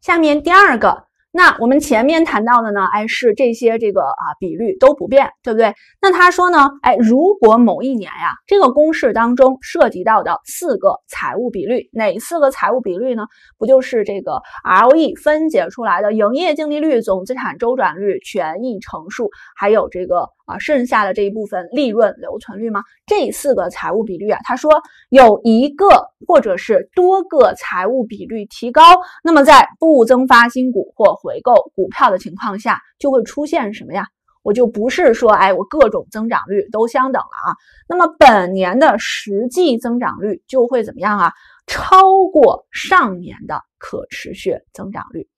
下面第二个。那我们前面谈到的呢，哎，是这些这个啊比率都不变，对不对？那他说呢，哎，如果某一年呀，这个公式当中涉及到的四个财务比率，哪四个财务比率呢？不就是这个 ROE 分解出来的营业净利率、总资产周转率、权益乘数，还有这个。啊，剩下的这一部分利润留存率吗？这四个财务比率啊，他说有一个或者是多个财务比率提高，那么在不增发新股或回购股票的情况下，就会出现什么呀？我就不是说，哎，我各种增长率都相等了啊。那么本年的实际增长率就会怎么样啊？超过上年的可持续增长率。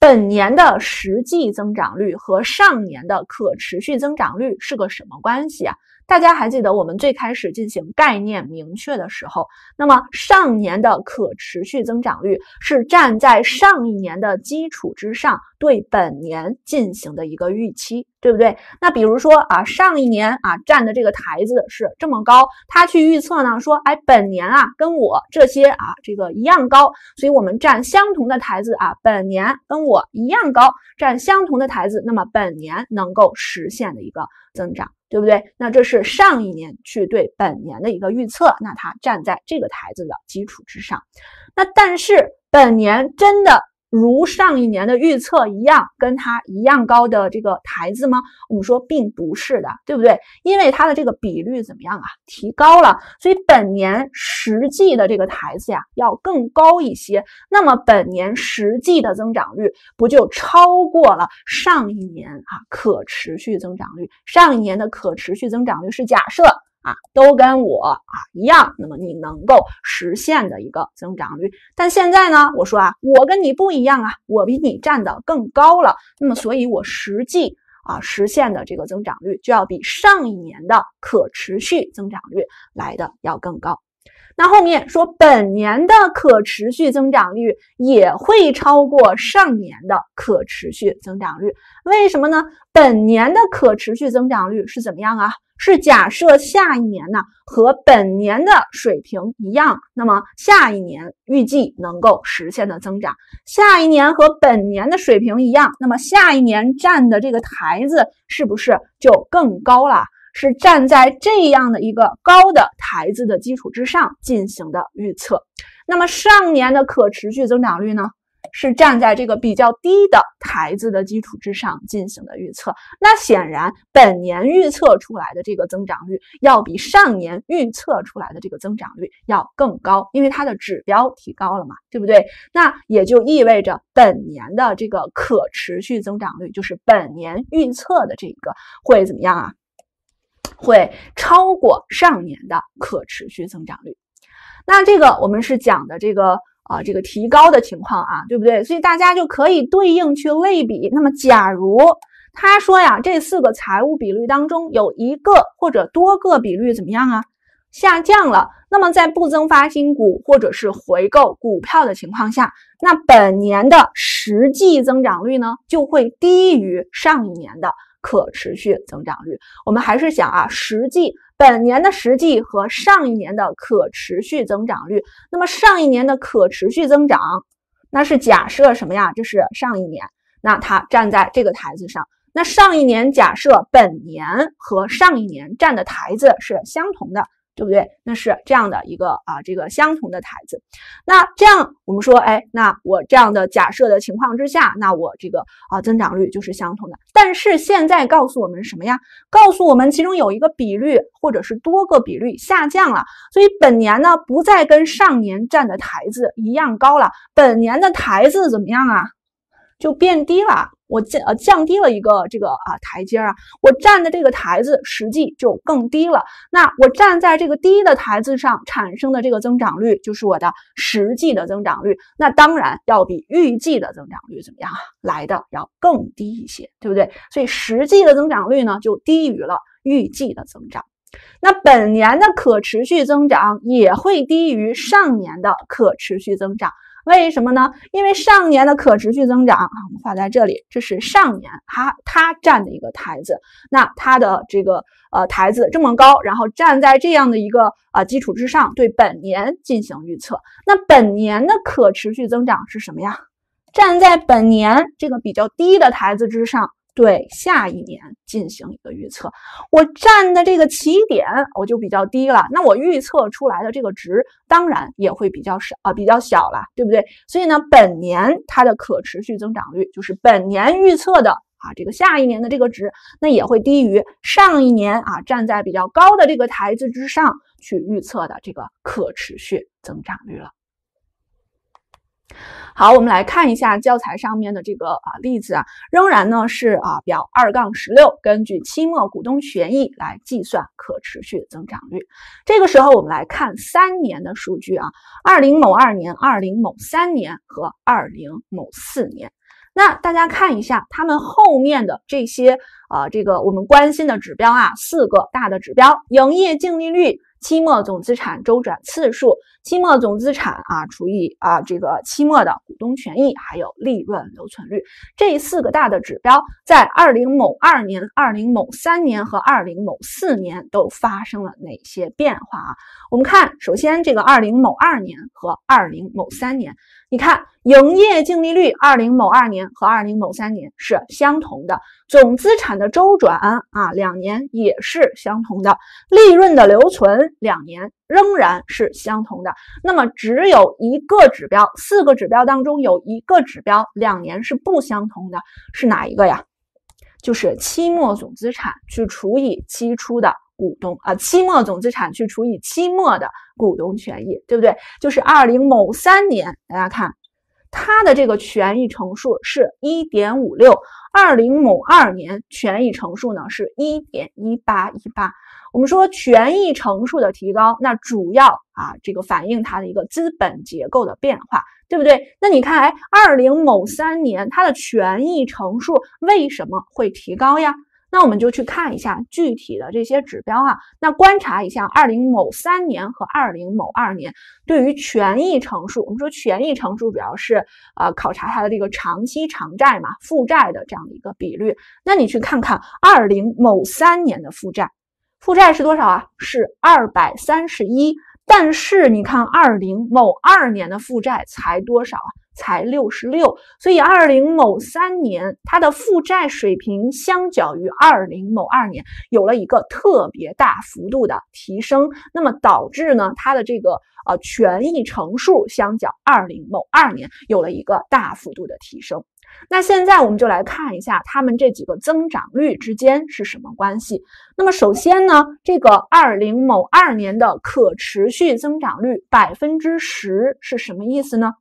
本年的实际增长率和上年的可持续增长率是个什么关系啊？大家还记得我们最开始进行概念明确的时候，那么上年的可持续增长率是站在上一年的基础之上对本年进行的一个预期，对不对？那比如说啊，上一年啊站的这个台子是这么高，他去预测呢，说哎，本年啊跟我这些啊这个一样高，所以我们站相同的台子啊，本年跟我一样高，站相同的台子，那么本年能够实现的一个增长。对不对？那这是上一年去对本年的一个预测，那它站在这个台子的基础之上。那但是本年真的。如上一年的预测一样，跟它一样高的这个台子吗？我们说并不是的，对不对？因为它的这个比率怎么样啊？提高了，所以本年实际的这个台子呀要更高一些。那么本年实际的增长率不就超过了上一年啊可持续增长率？上一年的可持续增长率是假设。啊，都跟我啊一样，那么你能够实现的一个增长率。但现在呢，我说啊，我跟你不一样啊，我比你站的更高了。那么，所以我实际啊实现的这个增长率就要比上一年的可持续增长率来的要更高。那后面说，本年的可持续增长率也会超过上年的可持续增长率。为什么呢？本年的可持续增长率是怎么样啊？是假设下一年呢和本年的水平一样，那么下一年预计能够实现的增长，下一年和本年的水平一样，那么下一年站的这个台子是不是就更高了？是站在这样的一个高的台子的基础之上进行的预测。那么上年的可持续增长率呢？是站在这个比较低的台子的基础之上进行的预测，那显然本年预测出来的这个增长率要比上年预测出来的这个增长率要更高，因为它的指标提高了嘛，对不对？那也就意味着本年的这个可持续增长率，就是本年预测的这个会怎么样啊？会超过上年的可持续增长率。那这个我们是讲的这个。啊，这个提高的情况啊，对不对？所以大家就可以对应去类比。那么，假如他说呀，这四个财务比率当中有一个或者多个比率怎么样啊，下降了，那么在不增发新股或者是回购股票的情况下，那本年的实际增长率呢，就会低于上一年的可持续增长率。我们还是想啊，实际。本年的实际和上一年的可持续增长率，那么上一年的可持续增长，那是假设什么呀？这是上一年，那它站在这个台子上。那上一年假设本年和上一年站的台子是相同的。对不对？那是这样的一个啊，这个相同的台子。那这样我们说，哎，那我这样的假设的情况之下，那我这个啊增长率就是相同的。但是现在告诉我们什么呀？告诉我们其中有一个比率或者是多个比率下降了，所以本年呢不再跟上年占的台子一样高了。本年的台子怎么样啊？就变低了。我降呃降低了一个这个啊台阶啊，我站的这个台子实际就更低了。那我站在这个低的台子上产生的这个增长率，就是我的实际的增长率。那当然要比预计的增长率怎么样来的要更低一些，对不对？所以实际的增长率呢就低于了预计的增长。那本年的可持续增长也会低于上年的可持续增长。为什么呢？因为上年的可持续增长啊，我们画在这里，这是上年它它站的一个台子，那它的这个呃台子这么高，然后站在这样的一个啊基础之上，对本年进行预测。那本年的可持续增长是什么呀？站在本年这个比较低的台子之上。对下一年进行一个预测，我站的这个起点我就比较低了，那我预测出来的这个值当然也会比较少啊，比较小了，对不对？所以呢，本年它的可持续增长率就是本年预测的啊，这个下一年的这个值，那也会低于上一年啊站在比较高的这个台子之上去预测的这个可持续增长率了。好，我们来看一下教材上面的这个啊例子啊，仍然呢是啊表二杠十六，根据期末股东权益来计算可持续增长率。这个时候我们来看三年的数据啊，二零某二年、二零某三年和二零某四年。那大家看一下他们后面的这些啊这个我们关心的指标啊，四个大的指标：营业净利率。期末总资产周转次数、期末总资产啊除以啊这个期末的股东权益，还有利润留存率这四个大的指标，在二零某二年、二零某三年和二零某四年都发生了哪些变化啊？我们看，首先这个二零某二年和二零某三年，你看。营业净利率二零某二年和二零某三年是相同的，总资产的周转啊两年也是相同的，利润的留存两年仍然是相同的。那么只有一个指标，四个指标当中有一个指标两年是不相同的，是哪一个呀？就是期末总资产去除以期初的股东啊，期末总资产去除以期末的股东权益，对不对？就是二零某三年，大家看。它的这个权益乘数是一点五六，二零某二年权益乘数呢是一点一八一八。我们说权益乘数的提高，那主要啊这个反映它的一个资本结构的变化，对不对？那你看，哎，二零某三年它的权益乘数为什么会提高呀？那我们就去看一下具体的这些指标啊，那观察一下二零某三年和二零某二年对于权益乘数，我们说权益乘数主要是呃考察它的这个长期偿债嘛，负债的这样的一个比率。那你去看看二零某三年的负债，负债是多少啊？是二百三十一，但是你看二零某二年的负债才多少啊？才六十六，所以二零某三年它的负债水平相较于二零某二年有了一个特别大幅度的提升，那么导致呢它的这个呃权益乘数相较二零某二年有了一个大幅度的提升。那现在我们就来看一下它们这几个增长率之间是什么关系。那么首先呢，这个二零某二年的可持续增长率百分之十是什么意思呢？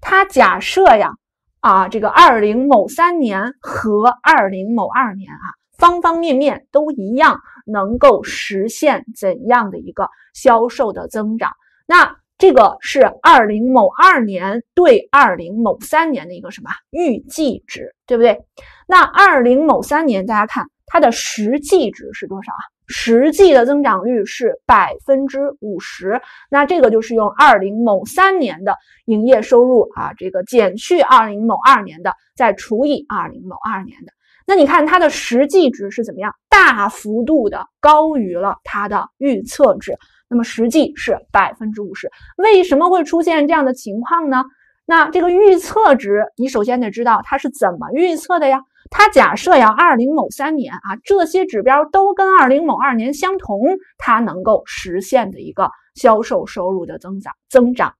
它假设呀，啊，这个二零某三年和二零某二年啊，方方面面都一样，能够实现怎样的一个销售的增长？那这个是二零某二年对二零某三年的一个什么预计值，对不对？那二零某三年，大家看它的实际值是多少啊？实际的增长率是百分之五十，那这个就是用二零某三年的营业收入啊，这个减去二零某二年的，再除以二零某二年的，那你看它的实际值是怎么样？大幅度的高于了它的预测值，那么实际是百分之五十。为什么会出现这样的情况呢？那这个预测值，你首先得知道它是怎么预测的呀？它假设呀，二零某三年啊，这些指标都跟二零某二年相同，它能够实现的一个销售收入的增长增长。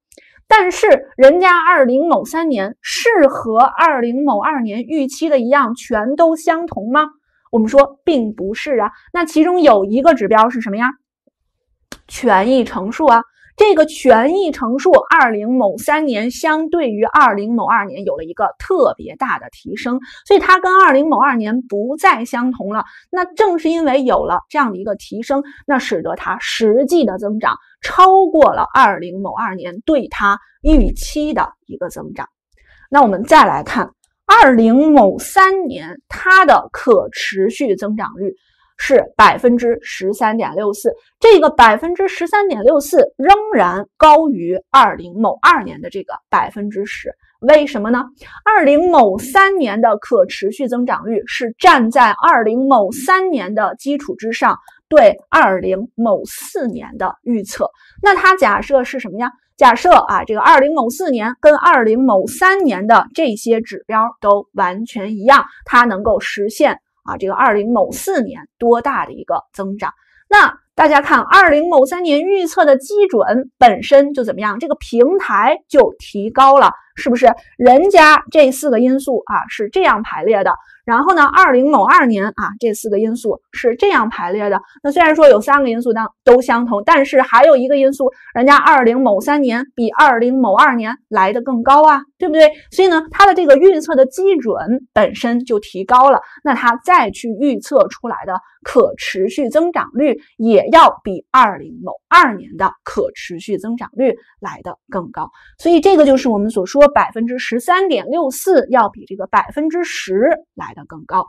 但是人家二零某三年是和二零某二年预期的一样，全都相同吗？我们说并不是啊。那其中有一个指标是什么呀？权益乘数啊。这个权益乘数，二零某三年相对于二零某二年有了一个特别大的提升，所以它跟二零某二年不再相同了。那正是因为有了这样的一个提升，那使得它实际的增长超过了二零某二年对它预期的一个增长。那我们再来看二零某三年它的可持续增长率。是百分之十三点六四，这个百分之十三点六四仍然高于二零某二年的这个百分之十，为什么呢？二零某三年的可持续增长率是站在二零某三年的基础之上对二零某四年的预测，那它假设是什么呀？假设啊，这个二零某四年跟二零某三年的这些指标都完全一样，它能够实现啊这个二零某四年多大的一个增长？那大家看，二零某三年预测的基准本身就怎么样？这个平台就提高了，是不是？人家这四个因素啊是这样排列的。然后呢，二零某二年啊，这四个因素是这样排列的。那虽然说有三个因素当都相同，但是还有一个因素，人家二零某三年比二零某二年来的更高啊，对不对？所以呢，它的这个预测的基准本身就提高了，那它再去预测出来的可持续增长率也要比二零某二年的可持续增长率来的更高。所以这个就是我们所说百分之十三点六四要比这个百分之十来。的更高。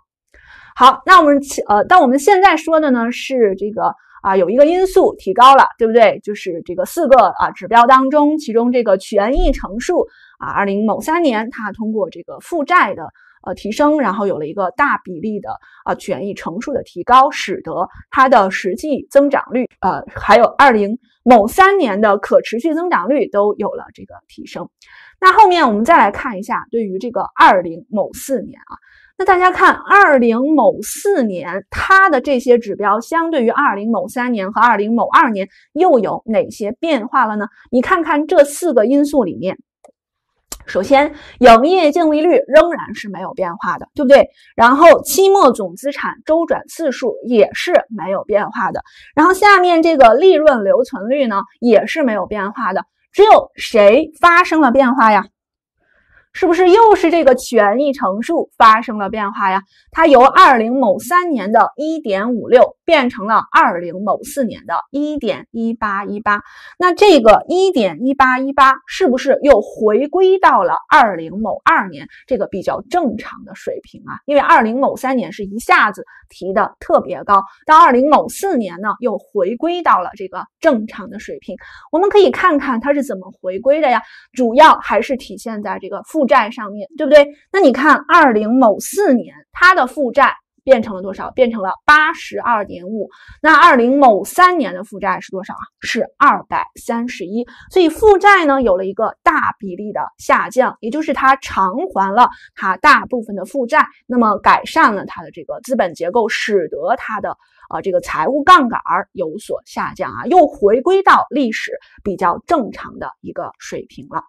好，那我们呃，但我们现在说的呢是这个啊，有一个因素提高了，对不对？就是这个四个啊指标当中，其中这个权益乘数啊，二零某三年它通过这个负债的呃提升，然后有了一个大比例的啊权益乘数的提高，使得它的实际增长率呃，还有二零某三年的可持续增长率都有了这个提升。那后面我们再来看一下，对于这个二零某四年啊。那大家看，二零某四年它的这些指标，相对于二零某三年和二零某二年又有哪些变化了呢？你看看这四个因素里面，首先，营业净利率仍然是没有变化的，对不对？然后，期末总资产周转次数也是没有变化的。然后，下面这个利润留存率呢，也是没有变化的。只有谁发生了变化呀？是不是又是这个权益乘数发生了变化呀？它由二零某三年的一点五六变成了二零某四年的一点一八一八。那这个一点一八一八是不是又回归到了二零某二年这个比较正常的水平啊？因为二零某三年是一下子提的特别高，到二零某四年呢又回归到了这个正常的水平。我们可以看看它是怎么回归的呀？主要还是体现在这个负。负债上面对不对？那你看，二零某四年它的负债变成了多少？变成了八十二点五。那二零某三年的负债是多少啊？是二百三十一。所以负债呢有了一个大比例的下降，也就是它偿还了它大部分的负债，那么改善了它的这个资本结构，使得它的。啊，这个财务杠杆有所下降啊，又回归到历史比较正常的一个水平了。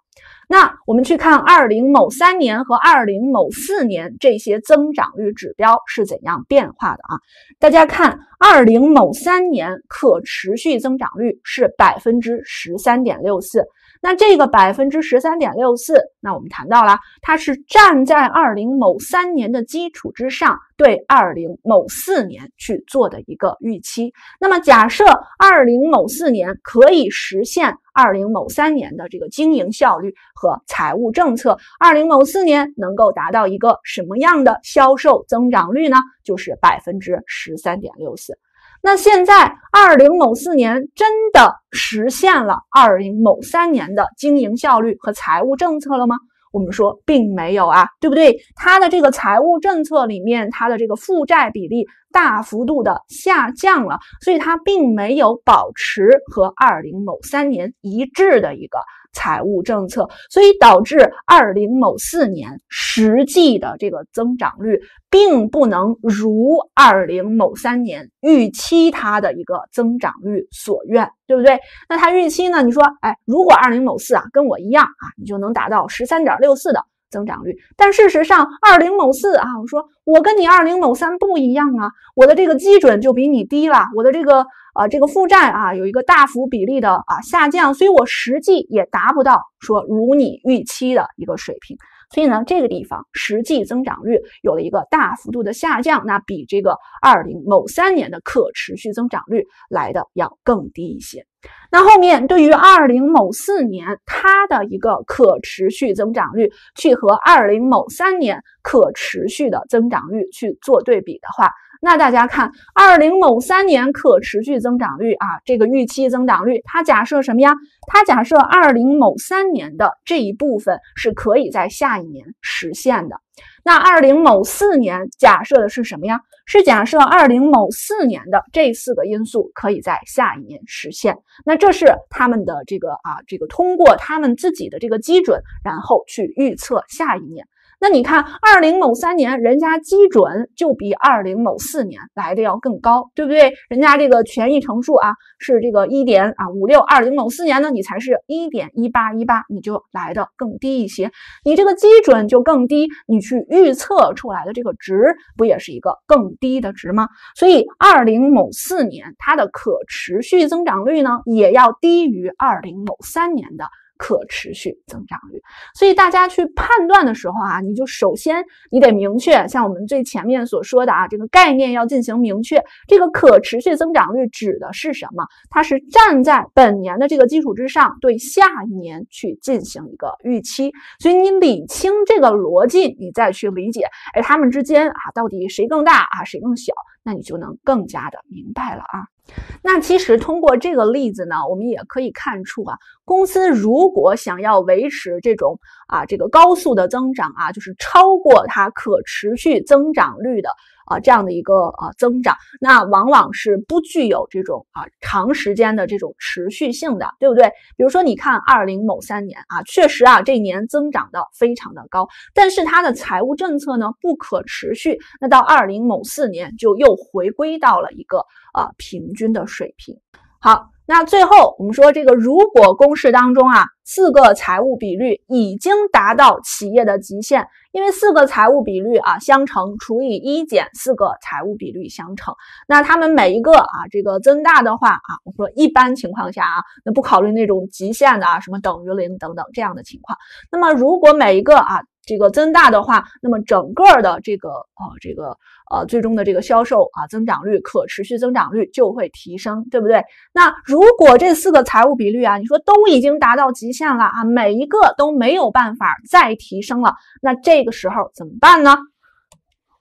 那我们去看二零某三年和二零某四年这些增长率指标是怎样变化的啊？大家看，二零某三年可持续增长率是百分之十三点六四。那这个百分之十三点六四，那我们谈到了，它是站在二零某三年的基础之上，对二零某四年去做的一个预期。那么假设二零某四年可以实现二零某三年的这个经营效率和财务政策，二零某四年能够达到一个什么样的销售增长率呢？就是百分之十三点六四。那现在，二零某四年真的实现了二零某三年的经营效率和财务政策了吗？我们说并没有啊，对不对？它的这个财务政策里面，它的这个负债比例大幅度的下降了，所以它并没有保持和二零某三年一致的一个。财务政策，所以导致二零某四年实际的这个增长率，并不能如二零某三年预期它的一个增长率所愿，对不对？那它预期呢？你说，哎，如果二零某四啊跟我一样啊，你就能达到十三点六四的增长率。但事实上，二零某四啊，我说我跟你二零某三不一样啊，我的这个基准就比你低了，我的这个。啊，这个负债啊有一个大幅比例的啊下降，所以我实际也达不到说如你预期的一个水平。所以呢，这个地方实际增长率有了一个大幅度的下降，那比这个二零某三年的可持续增长率来的要更低一些。那后面对于二零某四年它的一个可持续增长率，去和二零某三年可持续的增长率去做对比的话。那大家看，二零某三年可持续增长率啊，这个预期增长率，它假设什么呀？它假设二零某三年的这一部分是可以在下一年实现的。那二零某四年假设的是什么呀？是假设二零某四年的这四个因素可以在下一年实现。那这是他们的这个啊，这个通过他们自己的这个基准，然后去预测下一年。那你看，二零某三年，人家基准就比二零某四年来的要更高，对不对？人家这个权益乘数啊是这个一点啊五六，二零某四年呢，你才是一点一八一八，你就来的更低一些，你这个基准就更低，你去预测出来的这个值不也是一个更低的值吗？所以二零某四年它的可持续增长率呢，也要低于二零某三年的。可持续增长率，所以大家去判断的时候啊，你就首先你得明确，像我们最前面所说的啊，这个概念要进行明确。这个可持续增长率指的是什么？它是站在本年的这个基础之上，对下一年去进行一个预期。所以你理清这个逻辑，你再去理解，哎，他们之间啊，到底谁更大啊，谁更小？那你就能更加的明白了啊。那其实通过这个例子呢，我们也可以看出啊，公司如果想要维持这种啊这个高速的增长啊，就是超过它可持续增长率的。啊，这样的一个啊增长，那往往是不具有这种啊长时间的这种持续性的，对不对？比如说，你看二零某三年啊，确实啊这一年增长的非常的高，但是它的财务政策呢不可持续，那到二零某四年就又回归到了一个啊平均的水平。好。那最后我们说，这个如果公式当中啊，四个财务比率已经达到企业的极限，因为四个财务比率啊相乘除以一减四个财务比率相乘，那他们每一个啊这个增大的话啊，我说一般情况下啊，那不考虑那种极限的啊，什么等于零等等这样的情况，那么如果每一个啊。这个增大的话，那么整个的这个呃，这个呃，最终的这个销售啊，增长率、可持续增长率就会提升，对不对？那如果这四个财务比率啊，你说都已经达到极限了啊，每一个都没有办法再提升了，那这个时候怎么办呢？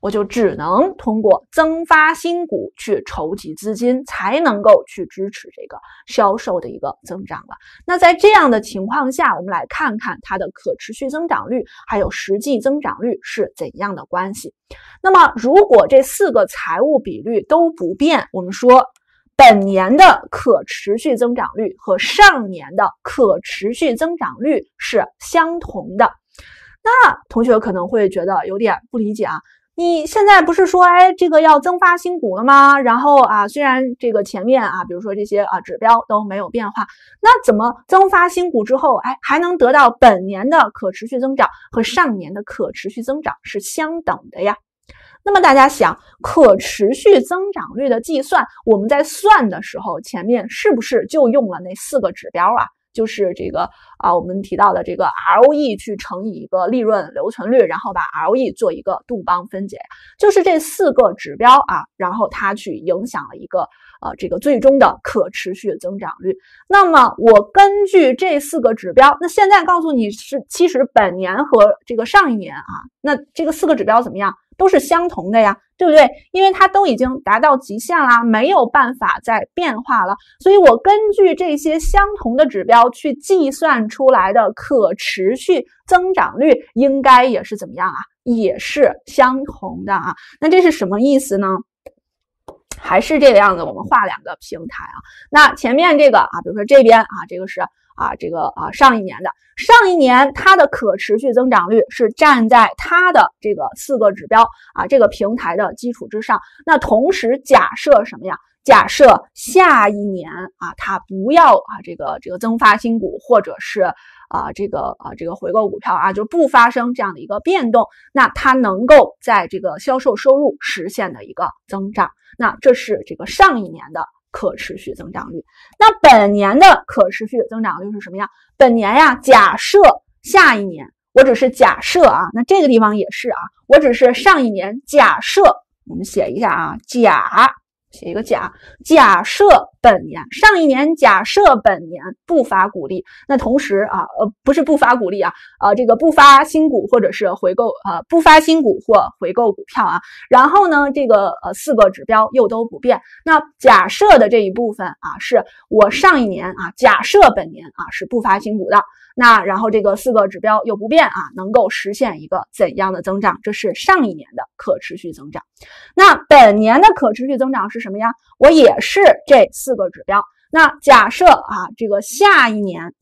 我就只能通过增发新股去筹集资金，才能够去支持这个销售的一个增长了。那在这样的情况下，我们来看看它的可持续增长率还有实际增长率是怎样的关系。那么，如果这四个财务比率都不变，我们说本年的可持续增长率和上年的可持续增长率是相同的。那同学可能会觉得有点不理解啊。你现在不是说，哎，这个要增发新股了吗？然后啊，虽然这个前面啊，比如说这些啊指标都没有变化，那怎么增发新股之后，哎，还能得到本年的可持续增长和上年的可持续增长是相等的呀？那么大家想，可持续增长率的计算，我们在算的时候，前面是不是就用了那四个指标啊？就是这个啊，我们提到的这个 ROE 去乘以一个利润留存率，然后把 ROE 做一个杜邦分解，就是这四个指标啊，然后它去影响了一个呃这个最终的可持续增长率。那么我根据这四个指标，那现在告诉你是，其实本年和这个上一年啊，那这个四个指标怎么样？都是相同的呀，对不对？因为它都已经达到极限啦，没有办法再变化了。所以我根据这些相同的指标去计算出来的可持续增长率，应该也是怎么样啊？也是相同的啊。那这是什么意思呢？还是这个样子，我们画两个平台啊。那前面这个啊，比如说这边啊，这个是。啊，这个啊，上一年的上一年，它的可持续增长率是站在它的这个四个指标啊这个平台的基础之上。那同时假设什么呀？假设下一年啊，它不要啊这个这个增发新股，或者是啊这个啊这个回购股票啊，就不发生这样的一个变动，那它能够在这个销售收入实现的一个增长。那这是这个上一年的。可持续增长率，那本年的可持续增长率是什么呀？本年呀，假设下一年，我只是假设啊，那这个地方也是啊，我只是上一年假设，我们写一下啊，假写一个假，假设本年上一年假设本年不发股利，那同时啊呃不是不发股利啊啊这个不发新股或者是回购呃不发新股或回购股票啊，然后呢这个呃四个指标又都不变，那假设的这一部分啊是我上一年啊假设本年啊是不发新股的，那然后这个四个指标又不变啊，能够实现一个怎样的增长？这是上一年的可持续增长，那本年的可持续增长是。什么呀？我也是这四个指标。那假设啊，这个下一年，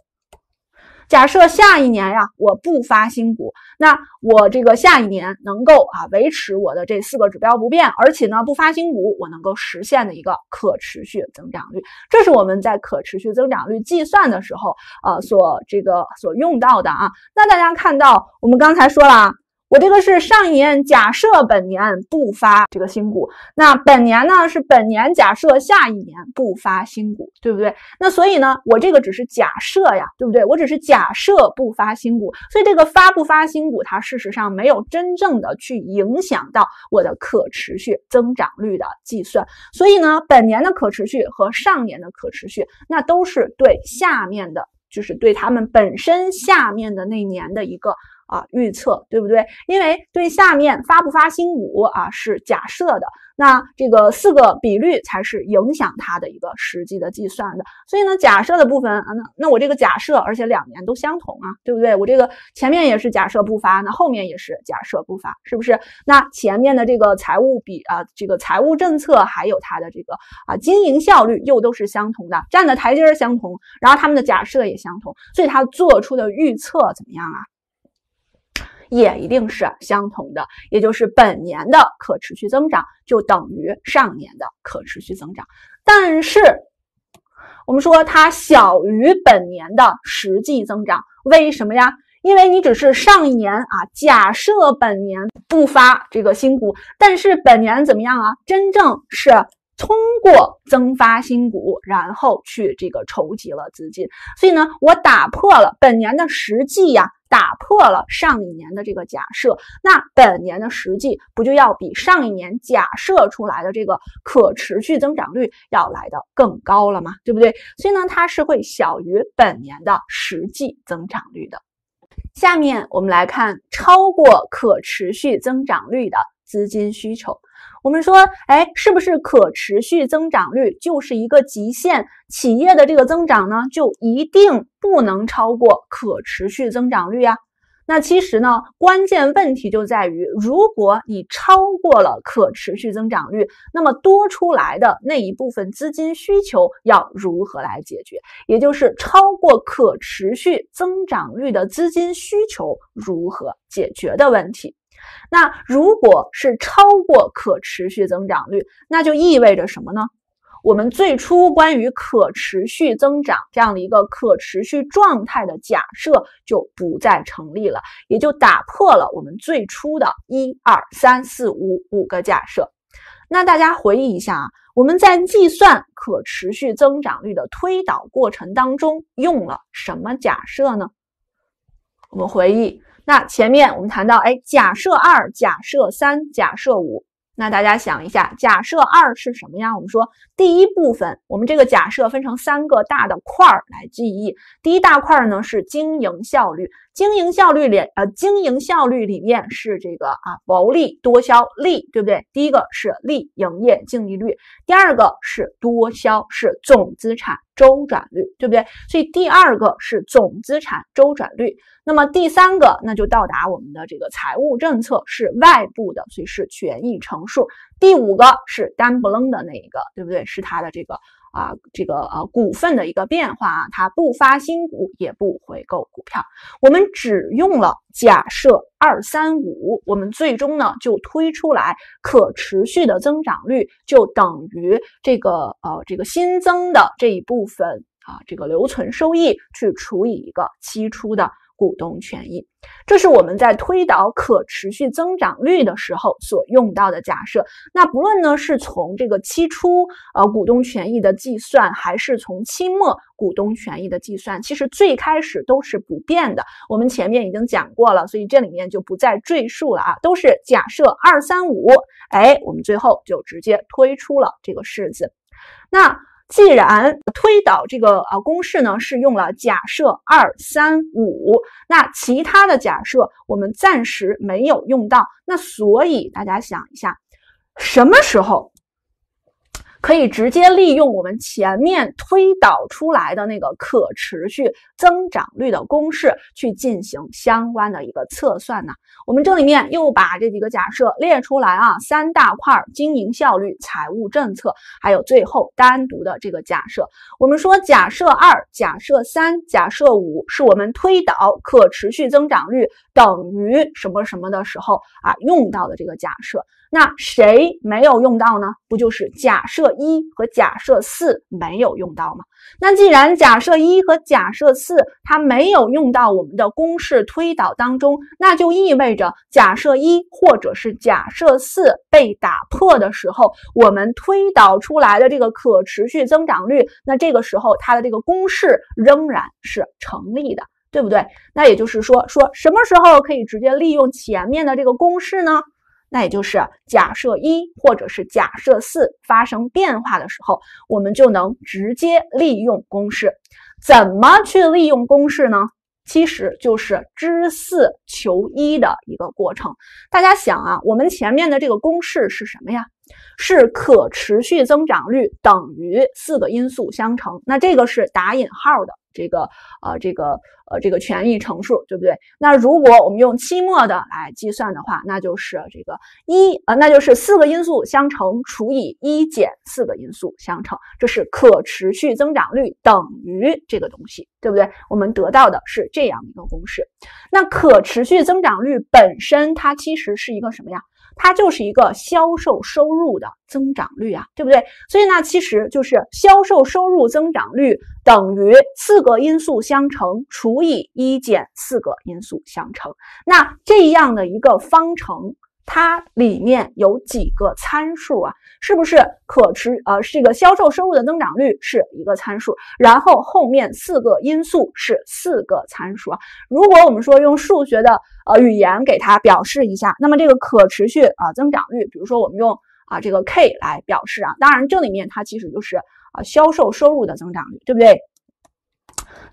假设下一年呀，我不发新股，那我这个下一年能够啊维持我的这四个指标不变，而且呢不发新股，我能够实现的一个可持续增长率。这是我们在可持续增长率计算的时候啊所这个所用到的啊。那大家看到，我们刚才说了啊。我这个是上一年假设本年不发这个新股，那本年呢是本年假设下一年不发新股，对不对？那所以呢，我这个只是假设呀，对不对？我只是假设不发新股，所以这个发不发新股，它事实上没有真正的去影响到我的可持续增长率的计算。所以呢，本年的可持续和上年的可持续，那都是对下面的，就是对他们本身下面的那年的一个。啊，预测对不对？因为对下面发不发新股啊是假设的，那这个四个比率才是影响它的一个实际的计算的。所以呢，假设的部分啊，那那我这个假设，而且两年都相同啊，对不对？我这个前面也是假设不发，那后面也是假设不发，是不是？那前面的这个财务比啊，这个财务政策还有它的这个啊经营效率又都是相同的，站的台阶儿相同，然后他们的假设也相同，所以它做出的预测怎么样啊？也一定是相同的，也就是本年的可持续增长就等于上年的可持续增长。但是我们说它小于本年的实际增长，为什么呀？因为你只是上一年啊，假设本年不发这个新股，但是本年怎么样啊？真正是通过增发新股，然后去这个筹集了资金，所以呢，我打破了本年的实际呀。打破了上一年的这个假设，那本年的实际不就要比上一年假设出来的这个可持续增长率要来的更高了吗？对不对？所以呢，它是会小于本年的实际增长率的。下面我们来看超过可持续增长率的资金需求。我们说，哎，是不是可持续增长率就是一个极限？企业的这个增长呢，就一定不能超过可持续增长率啊？那其实呢，关键问题就在于，如果你超过了可持续增长率，那么多出来的那一部分资金需求要如何来解决？也就是超过可持续增长率的资金需求如何解决的问题。那如果是超过可持续增长率，那就意味着什么呢？我们最初关于可持续增长这样的一个可持续状态的假设就不再成立了，也就打破了我们最初的一二三四五五个假设。那大家回忆一下啊，我们在计算可持续增长率的推导过程当中用了什么假设呢？我们回忆。那前面我们谈到，哎，假设二，假设三，假设五。那大家想一下，假设二是什么呀？我们说第一部分，我们这个假设分成三个大的块儿来记忆。第一大块呢是经营效率，经营效率里，呃，经营效率里面是这个啊，薄利多销利，对不对？第一个是利，营业净利率；第二个是多销，是总资产周转率，对不对？所以第二个是总资产周转率。那么第三个，那就到达我们的这个财务政策是外部的，所以是权益乘数。第五个是单不楞的那一个，对不对？是它的这个啊，这个呃股份的一个变化啊，它不发新股，也不回购股票。我们只用了假设二三五，我们最终呢就推出来可持续的增长率就等于这个呃这个新增的这一部分啊这个留存收益去除以一个期初的。股东权益。这是我们在推导可持续增长率的时候所用到的假设。那不论呢是从这个期初呃股东权益的计算，还是从期末股东权益的计算，其实最开始都是不变的。我们前面已经讲过了，所以这里面就不再赘述了啊，都是假设二三五，哎，我们最后就直接推出了这个式子。那既然推导这个呃公式呢是用了假设二三五，那其他的假设我们暂时没有用到，那所以大家想一下，什么时候？可以直接利用我们前面推导出来的那个可持续增长率的公式去进行相关的一个测算呢？我们这里面又把这几个假设列出来啊，三大块：经营效率、财务政策，还有最后单独的这个假设。我们说假设二、假设三、假设五是我们推导可持续增长率等于什么什么的时候啊用到的这个假设。那谁没有用到呢？不就是假设一和假设四没有用到吗？那既然假设一和假设四它没有用到我们的公式推导当中，那就意味着假设一或者是假设四被打破的时候，我们推导出来的这个可持续增长率，那这个时候它的这个公式仍然是成立的，对不对？那也就是说，说什么时候可以直接利用前面的这个公式呢？那也就是假设一或者是假设四发生变化的时候，我们就能直接利用公式。怎么去利用公式呢？其实就是知四求一的一个过程。大家想啊，我们前面的这个公式是什么呀？是可持续增长率等于四个因素相乘。那这个是打引号的。这个呃，这个呃，这个权益乘数，对不对？那如果我们用期末的来计算的话，那就是这个一呃，那就是四个因素相乘除以一减四个因素相乘，这是可持续增长率等于这个东西，对不对？我们得到的是这样一个公式。那可持续增长率本身它其实是一个什么呀？它就是一个销售收入的增长率啊，对不对？所以呢，其实就是销售收入增长率等于四个因素相乘除以一减四个因素相乘。那这样的一个方程。它里面有几个参数啊？是不是可持呃，这个销售收入的增长率是一个参数，然后后面四个因素是四个参数啊？如果我们说用数学的呃语言给它表示一下，那么这个可持续啊增长率，比如说我们用啊这个 K 来表示啊，当然这里面它其实就是啊销售收入的增长率，对不对？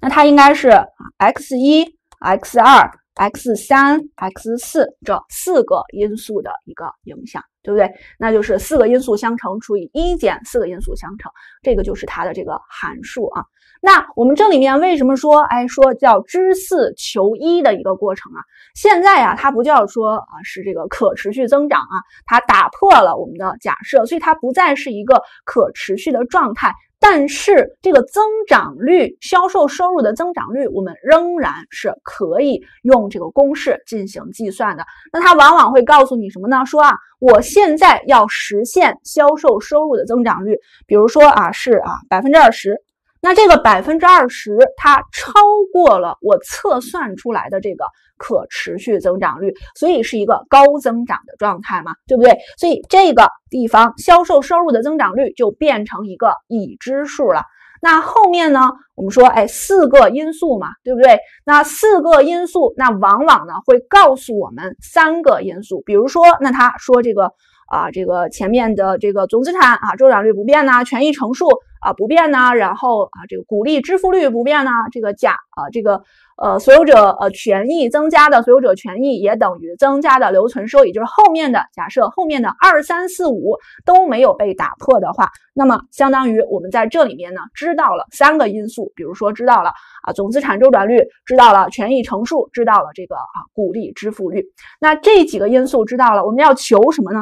那它应该是 x 一 x 二。X 三、x 四这四个因素的一个影响，对不对？那就是四个因素相乘除以一减四个因素相乘，这个就是它的这个函数啊。那我们这里面为什么说，哎，说叫知四求一的一个过程啊？现在啊，它不叫说啊是这个可持续增长啊，它打破了我们的假设，所以它不再是一个可持续的状态。但是这个增长率，销售收入的增长率，我们仍然是可以用这个公式进行计算的。那它往往会告诉你什么呢？说啊，我现在要实现销售收入的增长率，比如说啊是啊百分之二十。那这个百分之二十，它超过了我测算出来的这个可持续增长率，所以是一个高增长的状态嘛，对不对？所以这个地方销售收入的增长率就变成一个已知数了。那后面呢？我们说，哎，四个因素嘛，对不对？那四个因素，那往往呢会告诉我们三个因素，比如说，那他说这个。啊，这个前面的这个总资产啊周转率不变呐，权益乘数啊不变呐，然后啊这个股利支付率不变呐，这个假啊这个呃所有者呃权益增加的所有者权益也等于增加的留存收益，就是后面的假设后面的二三四五都没有被打破的话，那么相当于我们在这里面呢知道了三个因素，比如说知道了啊总资产周转率，知道了权益乘数，知道了这个啊股利支付率，那这几个因素知道了，我们要求什么呢？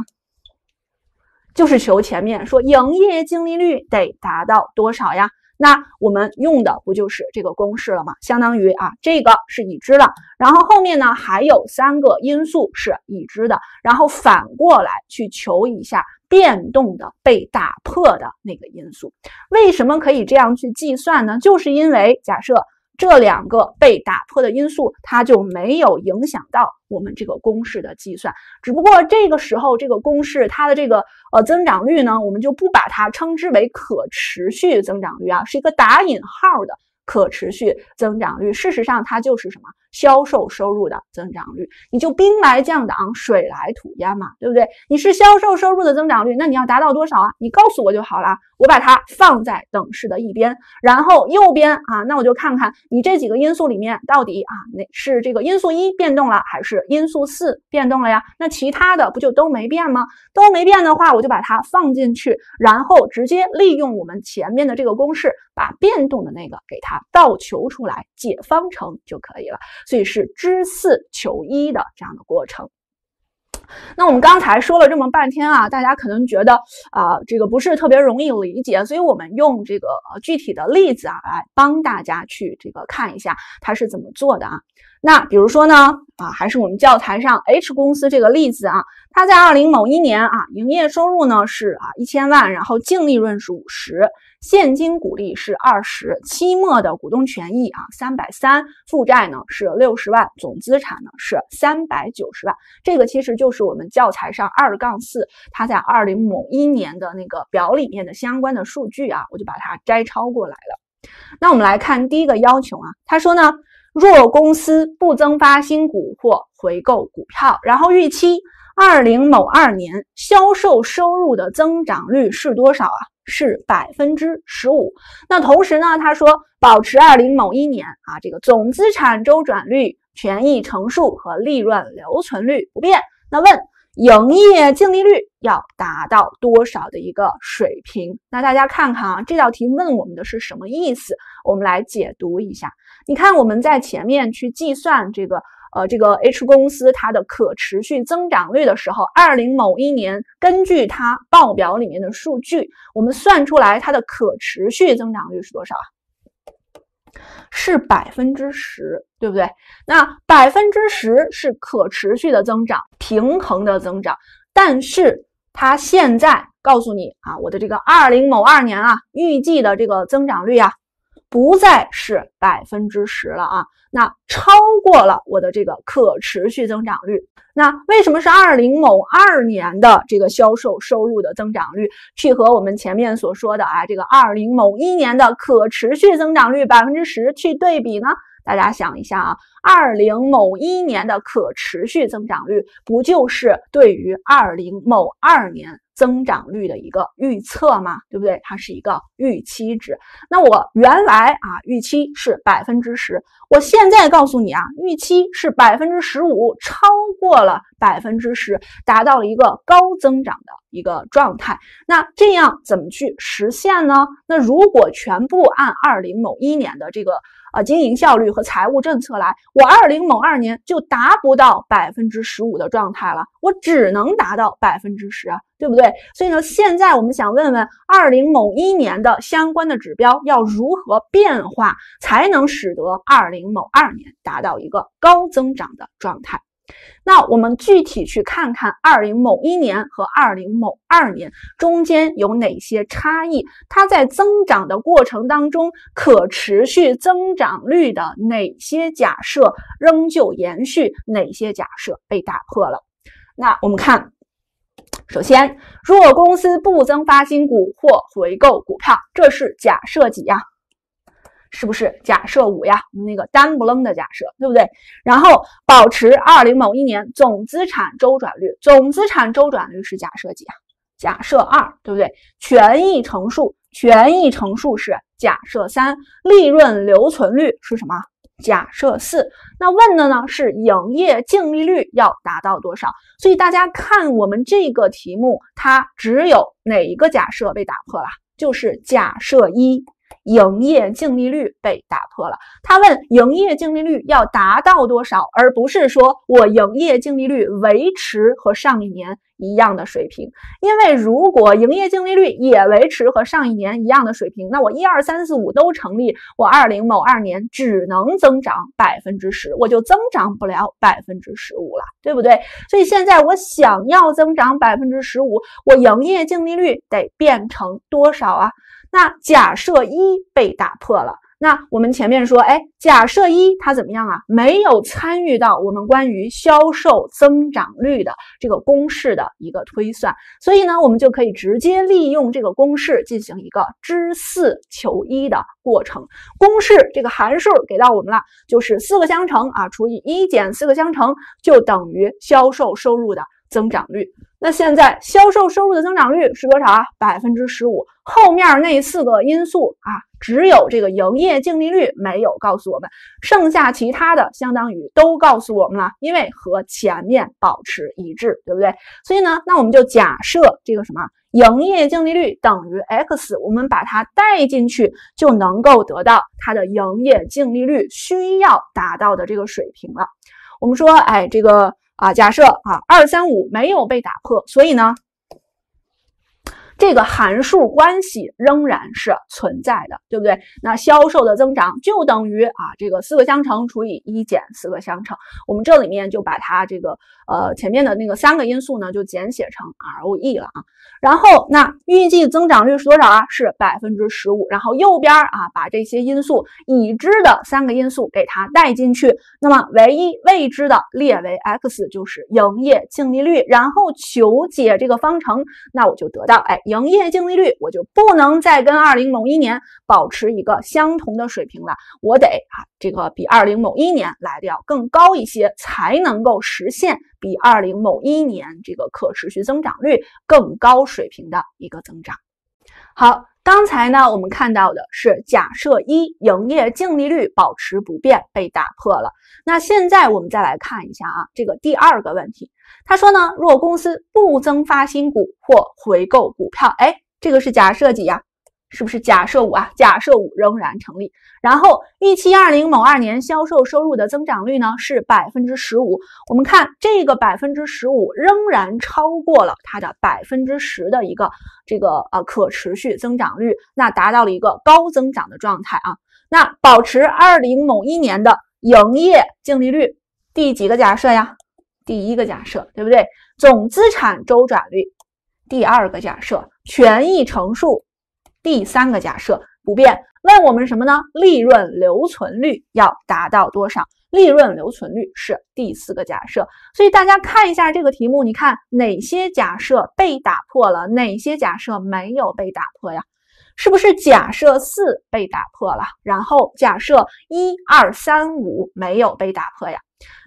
就是求前面说营业净利率得达到多少呀？那我们用的不就是这个公式了吗？相当于啊，这个是已知的，然后后面呢还有三个因素是已知的，然后反过来去求一下变动的被打破的那个因素。为什么可以这样去计算呢？就是因为假设这两个被打破的因素，它就没有影响到我们这个公式的计算。只不过这个时候，这个公式它的这个呃增长率呢，我们就不把它称之为可持续增长率啊，是一个打引号的。可持续增长率，事实上它就是什么销售收入的增长率。你就兵来将挡，水来土掩嘛，对不对？你是销售收入的增长率，那你要达到多少啊？你告诉我就好了，我把它放在等式的一边，然后右边啊，那我就看看你这几个因素里面到底啊，那是这个因素一变动了，还是因素四变动了呀？那其他的不就都没变吗？都没变的话，我就把它放进去，然后直接利用我们前面的这个公式，把变动的那个给它。倒求出来，解方程就可以了。所以是知四求一的这样的过程。那我们刚才说了这么半天啊，大家可能觉得啊，这个不是特别容易理解，所以我们用这个具体的例子啊，来帮大家去这个看一下它是怎么做的啊。那比如说呢，啊，还是我们教材上 H 公司这个例子啊，它在二零某一年啊，营业收入呢是啊一千万，然后净利润是五十。现金股利是二十，期末的股东权益啊三百三，负债呢是六十万，总资产呢是三百九十万。这个其实就是我们教材上二杠四，它在二零某一年的那个表里面的相关的数据啊，我就把它摘抄过来了。那我们来看第一个要求啊，他说呢，若公司不增发新股或回购股票，然后预期二零某二年销售收入的增长率是多少啊？是百分之十五。那同时呢，他说保持二零某一年啊这个总资产周转率、权益乘数和利润留存率不变。那问营业净利率要达到多少的一个水平？那大家看看啊，这道题问我们的是什么意思？我们来解读一下。你看我们在前面去计算这个。呃，这个 H 公司它的可持续增长率的时候，二零某一年根据它报表里面的数据，我们算出来它的可持续增长率是多少啊？是百分之十，对不对？那百分之十是可持续的增长，平衡的增长。但是它现在告诉你啊，我的这个二零某二年啊，预计的这个增长率啊。不再是百分之十了啊，那超过了我的这个可持续增长率。那为什么是二零某二年的这个销售收入的增长率去和我们前面所说的啊这个二零某一年的可持续增长率百分之十去对比呢？大家想一下啊，二零某一年的可持续增长率不就是对于二零某二年？增长率的一个预测吗，对不对？它是一个预期值。那我原来啊预期是百分之十，我现在告诉你啊，预期是百分之十五，超过了百分之十，达到了一个高增长的一个状态。那这样怎么去实现呢？那如果全部按二零某一年的这个。啊，经营效率和财务政策来，我二零某二年就达不到百分之十五的状态了，我只能达到百分之十，对不对？所以呢，现在我们想问问，二零某一年的相关的指标要如何变化，才能使得二零某二年达到一个高增长的状态？那我们具体去看看二零某一年和二零某二年中间有哪些差异？它在增长的过程当中，可持续增长率的哪些假设仍旧延续？哪些假设被打破了？那我们看，首先，若公司不增发新股或回购股票，这是假设几呀？是不是假设五呀？我们那个单不愣的假设，对不对？然后保持二零某一年总资产周转率，总资产周转率是假设几啊？假设二，对不对？权益乘数，权益乘数是假设三，利润留存率是什么？假设四。那问的呢是营业净利率要达到多少？所以大家看我们这个题目，它只有哪一个假设被打破了？就是假设一。营业净利率被打破了。他问营业净利率要达到多少，而不是说我营业净利率维持和上一年一样的水平。因为如果营业净利率也维持和上一年一样的水平，那我一二三四五都成立，我二零某二年只能增长百分之十，我就增长不了百分之十五了，对不对？所以现在我想要增长百分之十五，我营业净利率得变成多少啊？那假设一被打破了，那我们前面说，哎，假设一它怎么样啊？没有参与到我们关于销售增长率的这个公式的一个推算，所以呢，我们就可以直接利用这个公式进行一个知四求一的过程。公式这个函数给到我们了，就是四个相乘啊，除以一减四个相乘，就等于销售收入的增长率。那现在销售收入的增长率是多少啊？百分之十五。后面那四个因素啊，只有这个营业净利率没有告诉我们，剩下其他的相当于都告诉我们了，因为和前面保持一致，对不对？所以呢，那我们就假设这个什么营业净利率等于 x，我们把它带进去，就能够得到它的营业净利率需要达到的这个水平了。我们说，哎，这个。啊，假设啊，二三五没有被打破，所以呢。这个函数关系仍然是存在的，对不对？那销售的增长就等于啊，这个四个相乘除以一减四个相乘。我们这里面就把它这个呃前面的那个三个因素呢，就简写成 ROE 了啊。然后那预计增长率是多少啊？是百分之十五。然后右边啊，把这些因素已知的三个因素给它带进去。那么唯一未知的列为 x，就是营业净利率。然后求解这个方程，那我就得到哎。营业净利率我就不能再跟二零某一年保持一个相同的水平了，我得啊这个比二零某一年来的要更高一些，才能够实现比二零某一年这个可持续增长率更高水平的一个增长。好，刚才呢我们看到的是假设一营业净利率保持不变被打破了，那现在我们再来看一下啊这个第二个问题。他说呢，若公司不增发新股或回购股票，哎，这个是假设几呀？是不是假设五啊？假设五仍然成立。然后预期二零某二年销售收入的增长率呢是百分之十五。我们看这个百分之十五仍然超过了它的百分之十的一个这个呃可持续增长率，那达到了一个高增长的状态啊。那保持二零某一年的营业净利率，第几个假设呀？第一个假设对不对？总资产周转率，第二个假设权益乘数，第三个假设不变。问我们什么呢？利润留存率要达到多少？利润留存率是第四个假设。所以大家看一下这个题目，你看哪些假设被打破了，哪些假设没有被打破呀？是不是假设四被打破了？然后假设一二三五没有被打破呀？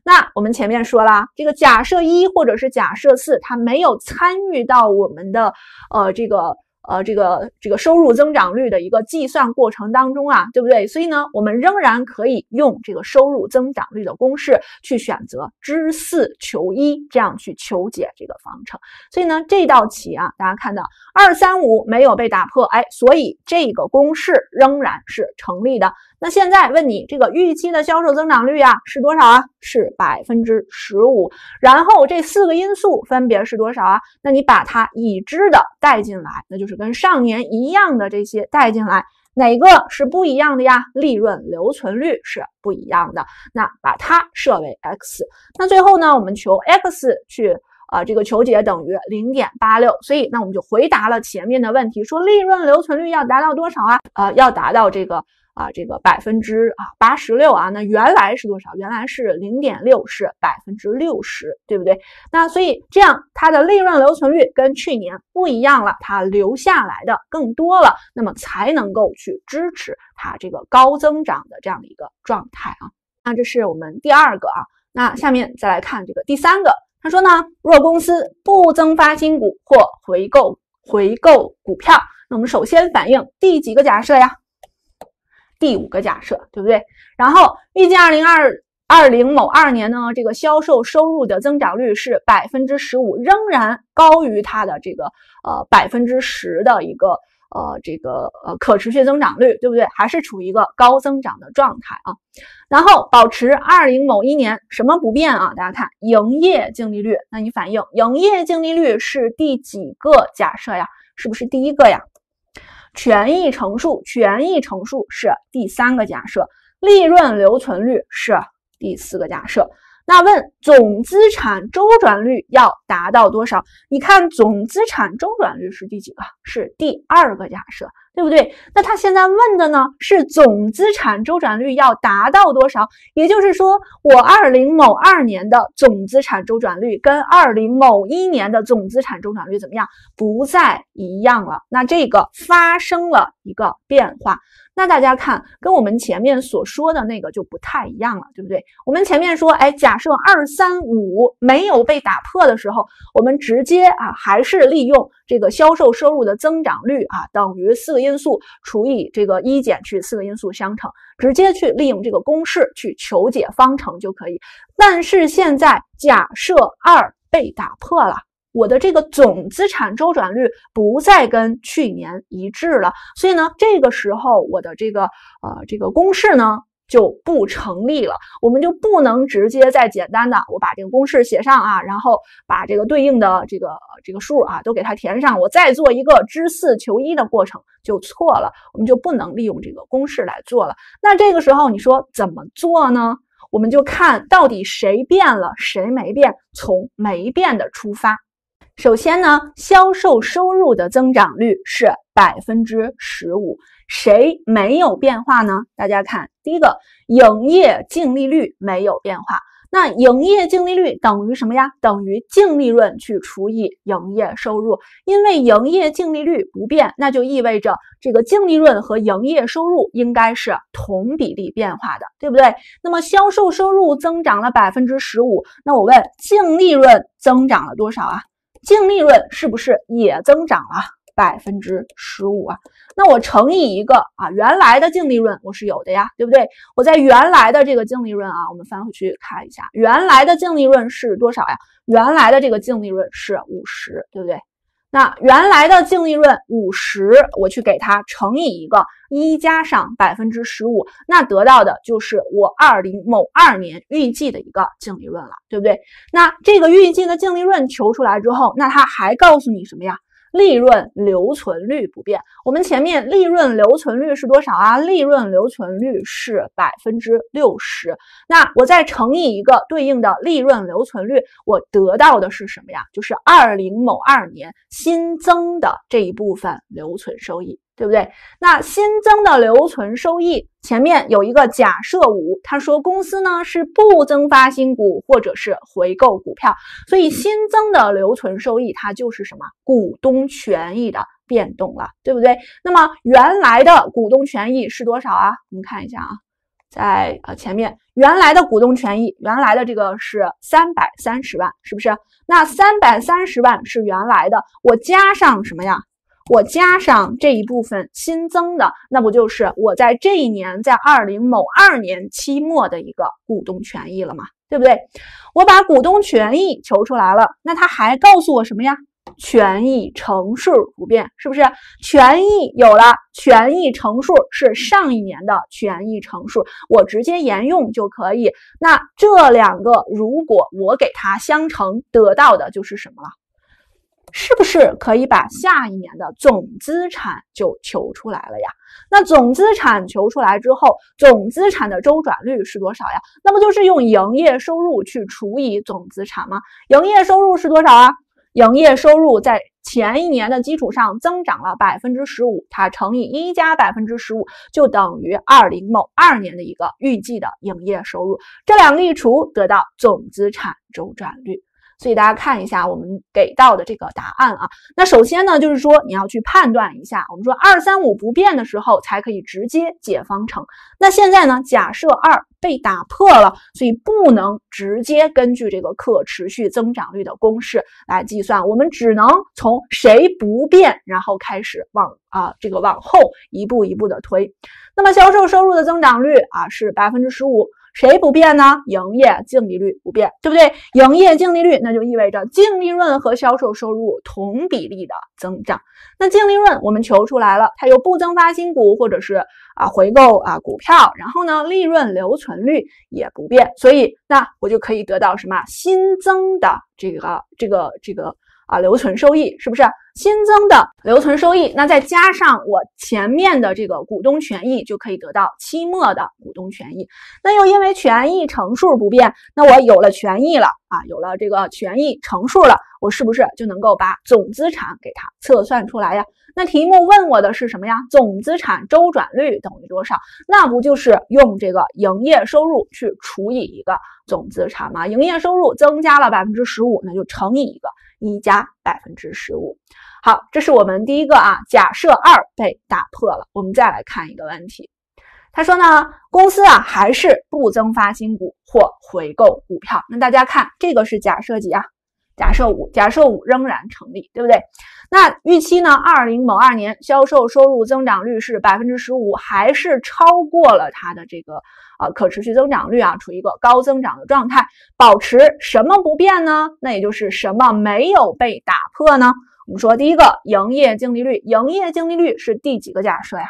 那我们前面说了，这个假设一或者是假设四，它没有参与到我们的呃这个。呃，这个这个收入增长率的一个计算过程当中啊，对不对？所以呢，我们仍然可以用这个收入增长率的公式去选择知四求一，这样去求解这个方程。所以呢，这道题啊，大家看到二三五没有被打破，哎，所以这个公式仍然是成立的。那现在问你，这个预期的销售增长率啊是多少啊？是百分之十五。然后这四个因素分别是多少啊？那你把它已知的带进来，那就是跟上年一样的这些带进来，哪个是不一样的呀？利润留存率是不一样的。那把它设为 x。那最后呢，我们求 x 去啊，这个求解等于零点八六。所以那我们就回答了前面的问题，说利润留存率要达到多少啊？呃，要达到这个。啊，这个百分之啊八十六啊，那原来是多少？原来是零点六，是百分之六十，对不对？那所以这样它的利润留存率跟去年不一样了，它留下来的更多了，那么才能够去支持它这个高增长的这样的一个状态啊。那这是我们第二个啊。那下面再来看这个第三个，他说呢，若公司不增发新股或回购回购股票，那我们首先反映第几个假设呀？第五个假设，对不对？然后预计二零二二零某二年呢，这个销售收入的增长率是百分之十五，仍然高于它的这个呃百分之十的一个呃这个呃可持续增长率，对不对？还是处于一个高增长的状态啊。然后保持二零某一年什么不变啊？大家看营业净利率，那你反映营业净利率是第几个假设呀？是不是第一个呀？权益乘数，权益乘数是第三个假设，利润留存率是第四个假设。那问总资产周转率要达到多少？你看总资产周转率是第几个？是第二个假设。对不对？那他现在问的呢是总资产周转率要达到多少？也就是说，我二零某二年的总资产周转率跟二零某一年的总资产周转率怎么样？不再一样了。那这个发生了一个变化。那大家看，跟我们前面所说的那个就不太一样了，对不对？我们前面说，哎，假设二三五没有被打破的时候，我们直接啊，还是利用这个销售收入的增长率啊，等于四个因因素除以这个一减去四个因素相乘，直接去利用这个公式去求解方程就可以。但是现在假设二被打破了。我的这个总资产周转率不再跟去年一致了，所以呢，这个时候我的这个呃这个公式呢就不成立了，我们就不能直接再简单的我把这个公式写上啊，然后把这个对应的这个这个数啊都给它填上，我再做一个知四求一的过程就错了，我们就不能利用这个公式来做了。那这个时候你说怎么做呢？我们就看到底谁变了，谁没变，从没变的出发。首先呢，销售收入的增长率是百分之十五，谁没有变化呢？大家看，第一个，营业净利率没有变化。那营业净利率等于什么呀？等于净利润去除以营业收入。因为营业净利率不变，那就意味着这个净利润和营业收入应该是同比例变化的，对不对？那么销售收入增长了百分之十五，那我问净利润增长了多少啊？净利润是不是也增长了百分之十五啊？那我乘以一个啊，原来的净利润我是有的呀，对不对？我在原来的这个净利润啊，我们翻回去看一下，原来的净利润是多少呀？原来的这个净利润是五十，对不对？那原来的净利润五十，我去给它乘以一个一加上百分之十五，那得到的就是我二零某二年预计的一个净利润了，对不对？那这个预计的净利润求出来之后，那它还告诉你什么呀？利润留存率不变，我们前面利润留存率是多少啊？利润留存率是百分之六十。那我再乘以一个对应的利润留存率，我得到的是什么呀？就是二零某二年新增的这一部分留存收益。对不对？那新增的留存收益前面有一个假设五，他说公司呢是不增发新股或者是回购股票，所以新增的留存收益它就是什么股东权益的变动了，对不对？那么原来的股东权益是多少啊？我们看一下啊，在呃前面原来的股东权益，原来的这个是三百三十万，是不是？那三百三十万是原来的，我加上什么呀？我加上这一部分新增的，那不就是我在这一年，在二零某二年期末的一个股东权益了吗？对不对？我把股东权益求出来了，那他还告诉我什么呀？权益乘数不变，是不是？权益有了，权益乘数是上一年的权益乘数，我直接沿用就可以。那这两个如果我给它相乘，得到的就是什么了？是不是可以把下一年的总资产就求出来了呀？那总资产求出来之后，总资产的周转率是多少呀？那不就是用营业收入去除以总资产吗？营业收入是多少啊？营业收入在前一年的基础上增长了百分之十五，它乘以一加百分之十五，就等于二零某二年的一个预计的营业收入。这两个一除，得到总资产周转率。所以大家看一下我们给到的这个答案啊。那首先呢，就是说你要去判断一下，我们说二三五不变的时候才可以直接解方程。那现在呢，假设二被打破了，所以不能直接根据这个可持续增长率的公式来计算，我们只能从谁不变，然后开始往啊这个往后一步一步的推。那么销售收入的增长率啊是百分之十五。谁不变呢？营业净利率不变，对不对？营业净利率那就意味着净利润和销售收入同比例的增长。那净利润我们求出来了，它又不增发新股或者是啊回购啊股票，然后呢利润留存率也不变，所以那我就可以得到什么新增的这个这个这个。啊，留存收益是不是新增的留存收益？那再加上我前面的这个股东权益，就可以得到期末的股东权益。那又因为权益乘数不变，那我有了权益了啊，有了这个权益乘数了，我是不是就能够把总资产给它测算出来呀？那题目问我的是什么呀？总资产周转率等于多少？那不就是用这个营业收入去除以一个总资产吗？营业收入增加了百分之十五，那就乘以一个一加百分之十五。好，这是我们第一个啊，假设二被打破了。我们再来看一个问题，他说呢，公司啊还是不增发新股或回购股票。那大家看，这个是假设几啊？假设五，假设五仍然成立，对不对？那预期呢？二零某二年销售收入增长率是百分之十五，还是超过了它的这个呃可持续增长率啊？处于一个高增长的状态，保持什么不变呢？那也就是什么没有被打破呢？我们说第一个营业净利率，营业净利率是第几个假设呀？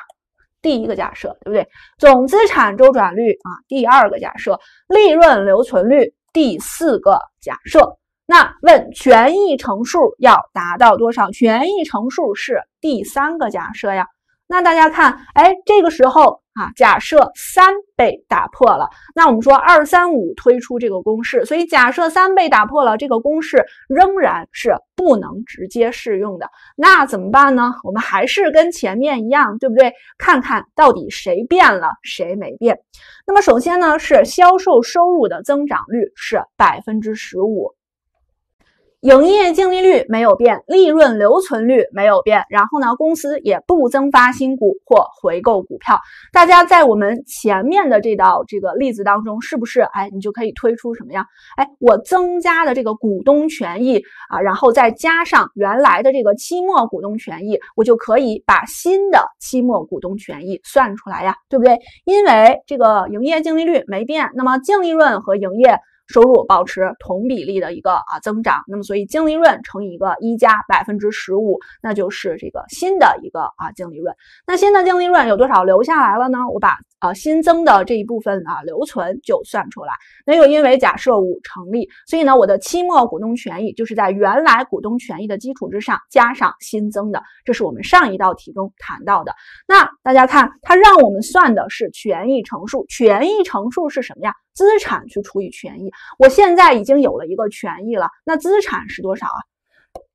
第一个假设，对不对？总资产周转率啊，第二个假设，利润留存率，第四个假设。那问权益乘数要达到多少？权益乘数是第三个假设呀。那大家看，哎，这个时候啊，假设三被打破了。那我们说二三五推出这个公式，所以假设三被打破了，这个公式仍然是不能直接适用的。那怎么办呢？我们还是跟前面一样，对不对？看看到底谁变了，谁没变。那么首先呢，是销售收入的增长率是百分之十五。营业净利率没有变，利润留存率没有变，然后呢，公司也不增发新股或回购股票。大家在我们前面的这道这个例子当中，是不是哎，你就可以推出什么呀？哎，我增加的这个股东权益啊，然后再加上原来的这个期末股东权益，我就可以把新的期末股东权益算出来呀，对不对？因为这个营业净利率没变，那么净利润和营业。收入保持同比例的一个啊增长，那么所以净利润乘以一个一加百分之十五，那就是这个新的一个啊净利润。那新的净利润有多少留下来了呢？我把。啊，新增的这一部分啊，留存就算出来。那又因为假设五成立，所以呢，我的期末股东权益就是在原来股东权益的基础之上加上新增的。这是我们上一道题中谈到的。那大家看，它让我们算的是权益乘数。权益乘数是什么呀？资产去除以权益。我现在已经有了一个权益了，那资产是多少啊？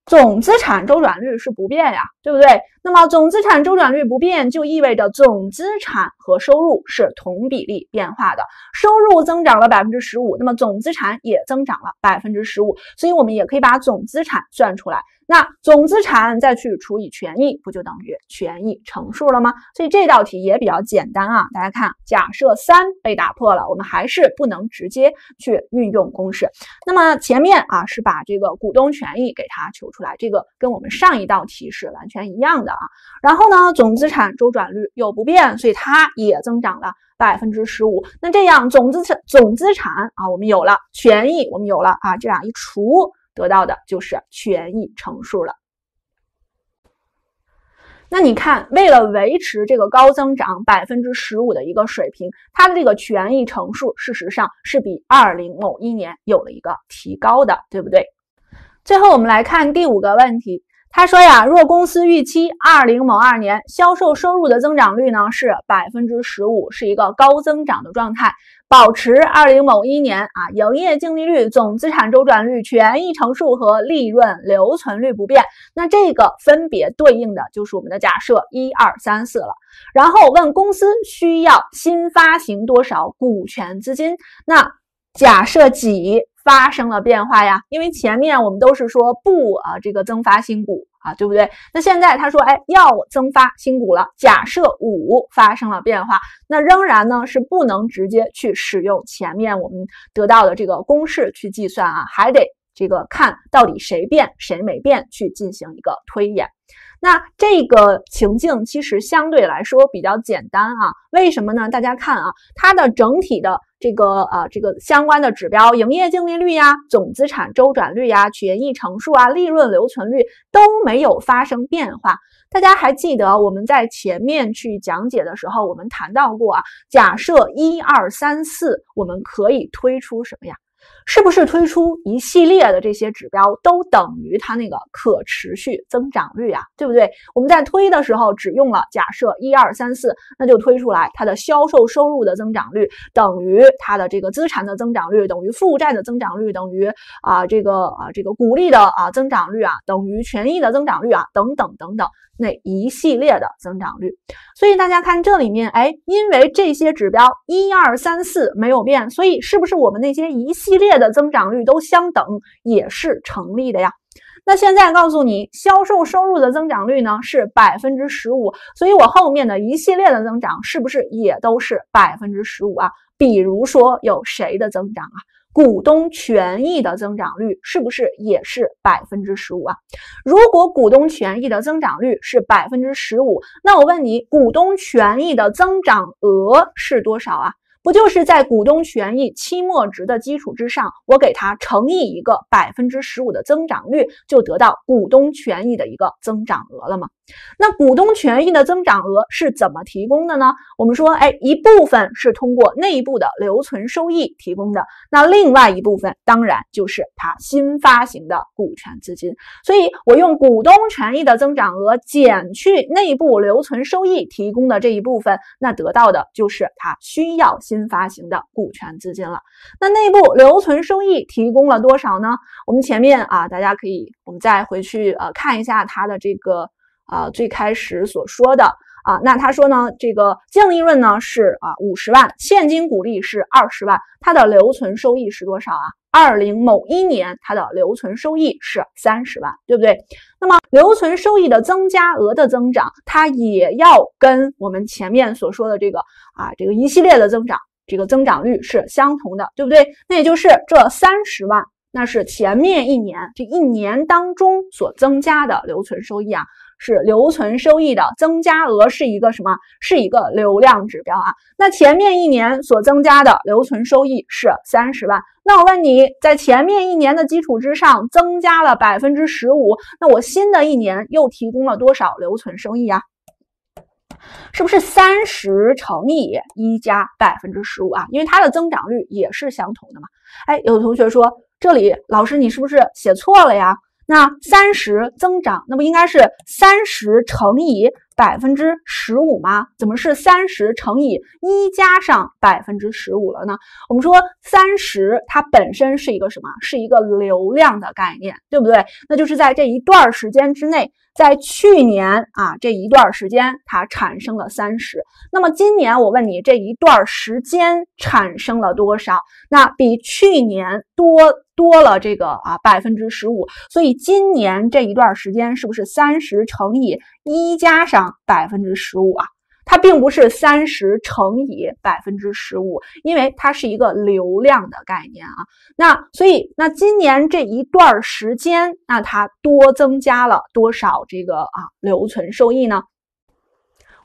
总资产周转率是不变呀，对不对？那么总资产周转率不变，就意味着总资产和收入是同比例变化的。收入增长了百分之十五，那么总资产也增长了百分之十五，所以我们也可以把总资产算出来。那总资产再去除以权益，不就等于权益乘数了吗？所以这道题也比较简单啊。大家看，假设三被打破了，我们还是不能直接去运用公式。那么前面啊是把这个股东权益给它求出来，这个跟我们上一道题是完全一样的啊。然后呢，总资产周转率又不变，所以它也增长了百分之十五。那这样总资产总资产啊，我们有了权益，我们有了啊，这样一除。得到的就是权益乘数了。那你看，为了维持这个高增长百分之十五的一个水平，它的这个权益乘数事实上是比二零某一年有了一个提高的，对不对？最后我们来看第五个问题。他说呀，若公司预期二零某二年销售收入的增长率呢是百分之十五，是一个高增长的状态，保持二零某一年啊营业净利率、总资产周转率、权益乘数和利润留存率不变，那这个分别对应的就是我们的假设一二三四了。然后问公司需要新发行多少股权资金？那假设几？发生了变化呀，因为前面我们都是说不啊，这个增发新股啊，对不对？那现在他说，哎，要增发新股了。假设五发生了变化，那仍然呢是不能直接去使用前面我们得到的这个公式去计算啊，还得这个看到底谁变谁没变去进行一个推演。那这个情境其实相对来说比较简单啊，为什么呢？大家看啊，它的整体的这个呃这个相关的指标，营业净利率呀、总资产周转率呀、权益乘数啊、利润留存率都没有发生变化。大家还记得我们在前面去讲解的时候，我们谈到过啊，假设一二三四，我们可以推出什么呀？是不是推出一系列的这些指标都等于它那个可持续增长率啊？对不对？我们在推的时候只用了假设一二三四，那就推出来它的销售收入的增长率等于它的这个资产的增长率等于负债的增长率等于啊这个啊这个股利的啊增长率啊等于权益的增长率啊等等等等那一系列的增长率。所以大家看这里面，哎，因为这些指标一二三四没有变，所以是不是我们那些一系列？的增长率都相等，也是成立的呀。那现在告诉你，销售收入的增长率呢是百分之十五，所以我后面的一系列的增长是不是也都是百分之十五啊？比如说有谁的增长啊？股东权益的增长率是不是也是百分之十五啊？如果股东权益的增长率是百分之十五，那我问你，股东权益的增长额是多少啊？不就是在股东权益期末值的基础之上，我给它乘以一个百分之十五的增长率，就得到股东权益的一个增长额了吗？那股东权益的增长额是怎么提供的呢？我们说，哎，一部分是通过内部的留存收益提供的，那另外一部分当然就是它新发行的股权资金。所以我用股东权益的增长额减去内部留存收益提供的这一部分，那得到的就是它需要新新发行的股权资金了。那内部留存收益提供了多少呢？我们前面啊，大家可以我们再回去呃看一下它的这个。啊，最开始所说的啊，那他说呢，这个净利润呢是啊五十万，现金股利是二十万，它的留存收益是多少啊？二零某一年它的留存收益是三十万，对不对？那么留存收益的增加额的增长，它也要跟我们前面所说的这个啊这个一系列的增长，这个增长率是相同的，对不对？那也就是这三十万，那是前面一年这一年当中所增加的留存收益啊。是留存收益的增加额是一个什么？是一个流量指标啊。那前面一年所增加的留存收益是三十万。那我问你，在前面一年的基础之上增加了百分之十五，那我新的一年又提供了多少留存收益啊？是不是三十乘以一加百分之十五啊？因为它的增长率也是相同的嘛。哎，有的同学说，这里老师你是不是写错了呀？那三十增长，那不应该是三十乘以百分之十五吗？怎么是三十乘以一加上百分之十五了呢？我们说三十它本身是一个什么？是一个流量的概念，对不对？那就是在这一段时间之内。在去年啊这一段时间，它产生了三十。那么今年我问你，这一段时间产生了多少？那比去年多多了这个啊百分之十五。所以今年这一段时间是不是三十乘以一加上百分之十五啊？它并不是三十乘以百分之十五，因为它是一个流量的概念啊。那所以，那今年这一段时间，那它多增加了多少这个啊留存收益呢？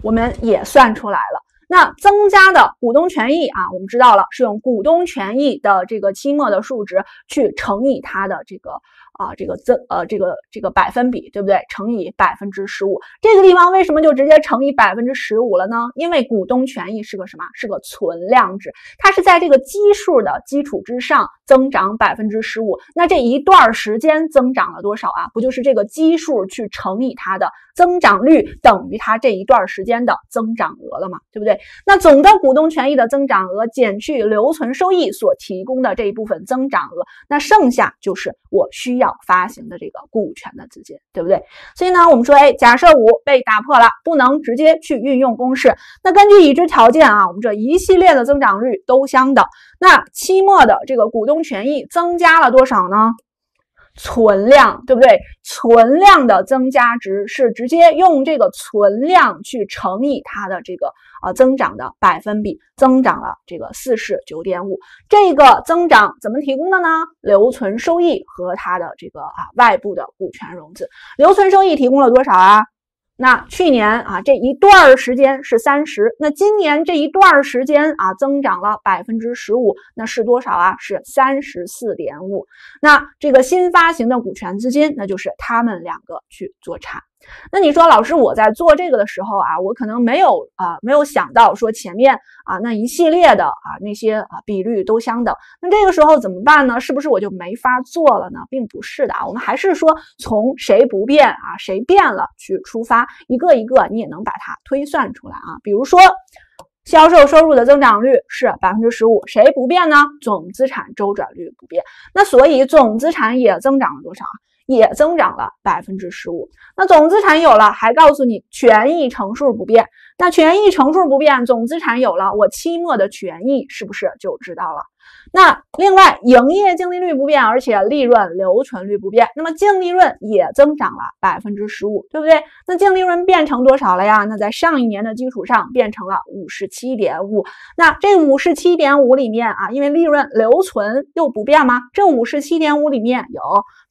我们也算出来了。那增加的股东权益啊，我们知道了是用股东权益的这个期末的数值去乘以它的这个。啊，这个增呃，这个这个百分比对不对？乘以百分之十五，这个地方为什么就直接乘以百分之十五了呢？因为股东权益是个什么？是个存量值，它是在这个基数的基础之上增长百分之十五。那这一段时间增长了多少啊？不就是这个基数去乘以它的增长率，等于它这一段时间的增长额了嘛？对不对？那总的股东权益的增长额减去留存收益所提供的这一部分增长额，那剩下就是我需要。发行的这个股权的资金，对不对？所以呢，我们说，哎，假设五被打破了，不能直接去运用公式。那根据已知条件啊，我们这一系列的增长率都相等。那期末的这个股东权益增加了多少呢？存量对不对？存量的增加值是直接用这个存量去乘以它的这个啊增长的百分比，增长了这个四十九点五。这个增长怎么提供的呢？留存收益和它的这个啊外部的股权融资。留存收益提供了多少啊？那去年啊这一段时间是三十，那今年这一段时间啊增长了百分之十五，那是多少啊？是三十四点五。那这个新发行的股权资金，那就是他们两个去做差。那你说老师，我在做这个的时候啊，我可能没有啊没有想到说前面啊那一系列的啊那些啊比率都相等，那这个时候怎么办呢？是不是我就没法做了呢？并不是的啊，我们还是说从谁不变啊谁变了去出发，一个一个你也能把它推算出来啊。比如说销售收入的增长率是百分之十五，谁不变呢？总资产周转率不变，那所以总资产也增长了多少啊？也增长了百分之十五，那总资产有了，还告诉你权益乘数不变，那权益乘数不变，总资产有了，我期末的权益是不是就知道了？那另外，营业净利率不变，而且利润留存率不变，那么净利润也增长了百分之十五，对不对？那净利润变成多少了呀？那在上一年的基础上变成了五十七点五。那这五十七点五里面啊，因为利润留存又不变吗？这五十七点五里面有。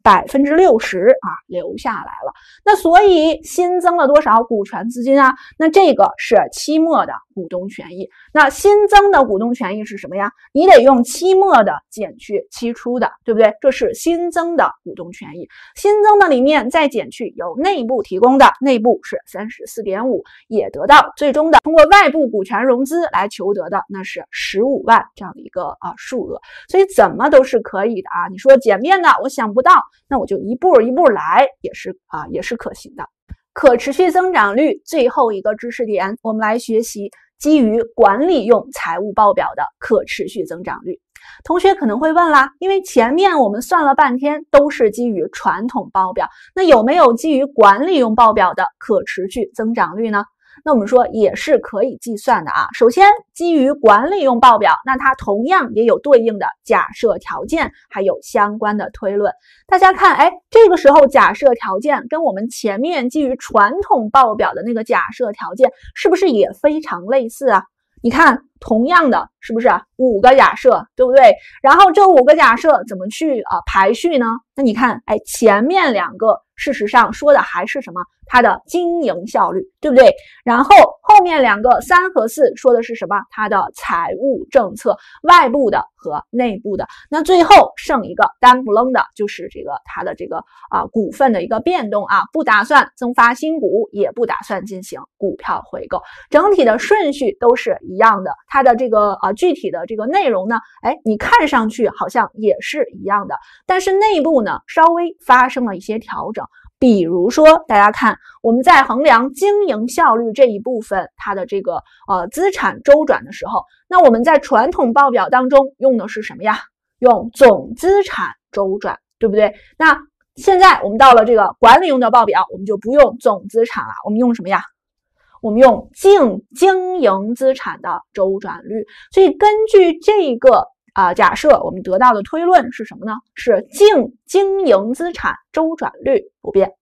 百分之六十啊，留下来了。那所以新增了多少股权资金啊？那这个是期末的股东权益。那新增的股东权益是什么呀？你得用期末的减去期初的，对不对？这是新增的股东权益。新增的里面再减去由内部提供的，内部是三十四点五，也得到最终的通过外部股权融资来求得的，那是十五万这样的一个啊数额。所以怎么都是可以的啊。你说简便的，我想不到。那我就一步一步来，也是啊，也是可行的。可持续增长率最后一个知识点，我们来学习基于管理用财务报表的可持续增长率。同学可能会问啦，因为前面我们算了半天都是基于传统报表，那有没有基于管理用报表的可持续增长率呢？那我们说也是可以计算的啊。首先，基于管理用报表，那它同样也有对应的假设条件，还有相关的推论。大家看，哎，这个时候假设条件跟我们前面基于传统报表的那个假设条件是不是也非常类似啊？你看，同样的是不是五个假设，对不对？然后这五个假设怎么去啊排序呢？那你看，哎，前面两个事实上说的还是什么？它的经营效率，对不对？然后后面两个三和四说的是什么？它的财务政策，外部的和内部的。那最后剩一个单不愣的，就是这个它的这个啊股份的一个变动啊，不打算增发新股，也不打算进行股票回购，整体的顺序都是一样的。它的这个啊具体的这个内容呢，哎，你看上去好像也是一样的，但是内部呢稍微发生了一些调整。比如说，大家看，我们在衡量经营效率这一部分，它的这个呃资产周转的时候，那我们在传统报表当中用的是什么呀？用总资产周转，对不对？那现在我们到了这个管理用的报表，我们就不用总资产了，我们用什么呀？我们用净经营资产的周转率。所以根据这个。啊，假设我们得到的推论是什么呢？是净经营资产周转率不变。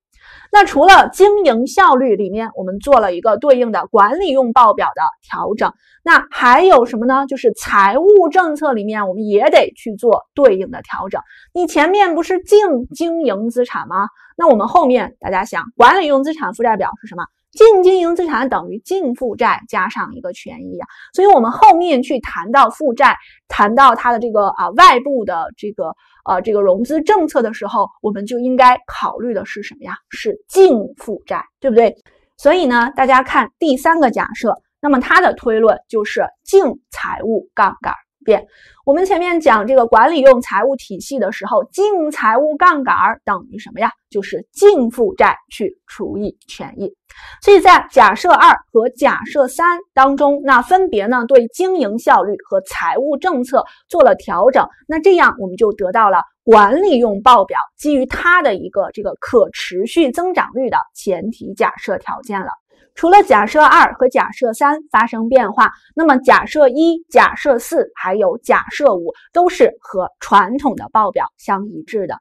那除了经营效率里面，我们做了一个对应的管理用报表的调整，那还有什么呢？就是财务政策里面，我们也得去做对应的调整。你前面不是净经营资产吗？那我们后面大家想，管理用资产负债表是什么？净经营资产等于净负债加上一个权益啊，所以我们后面去谈到负债，谈到它的这个啊外部的这个呃这个融资政策的时候，我们就应该考虑的是什么呀？是净负债，对不对？所以呢，大家看第三个假设，那么它的推论就是净财务杠杆。变，我们前面讲这个管理用财务体系的时候，净财务杠杆等于什么呀？就是净负债去除以权益。所以在假设二和假设三当中，那分别呢对经营效率和财务政策做了调整。那这样我们就得到了管理用报表基于它的一个这个可持续增长率的前提假设条件了。除了假设二和假设三发生变化，那么假设一、假设四还有假设五都是和传统的报表相一致的。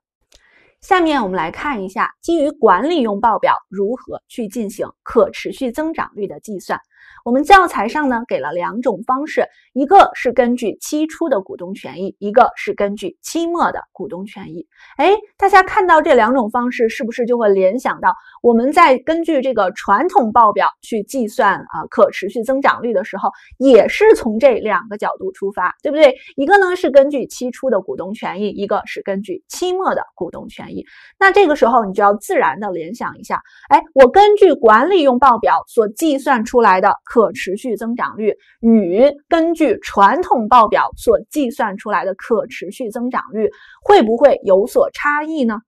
下面我们来看一下基于管理用报表如何去进行可持续增长率的计算。我们教材上呢给了两种方式，一个是根据期初的股东权益，一个是根据期末的股东权益。哎，大家看到这两种方式，是不是就会联想到我们在根据这个传统报表去计算啊可持续增长率的时候，也是从这两个角度出发，对不对？一个呢是根据期初的股东权益，一个是根据期末的股东权益。那这个时候你就要自然的联想一下，哎，我根据管理用报表所计算出来的可持续增长率，与根据传统报表所计算出来的可持续增长率，会不会有所差异呢？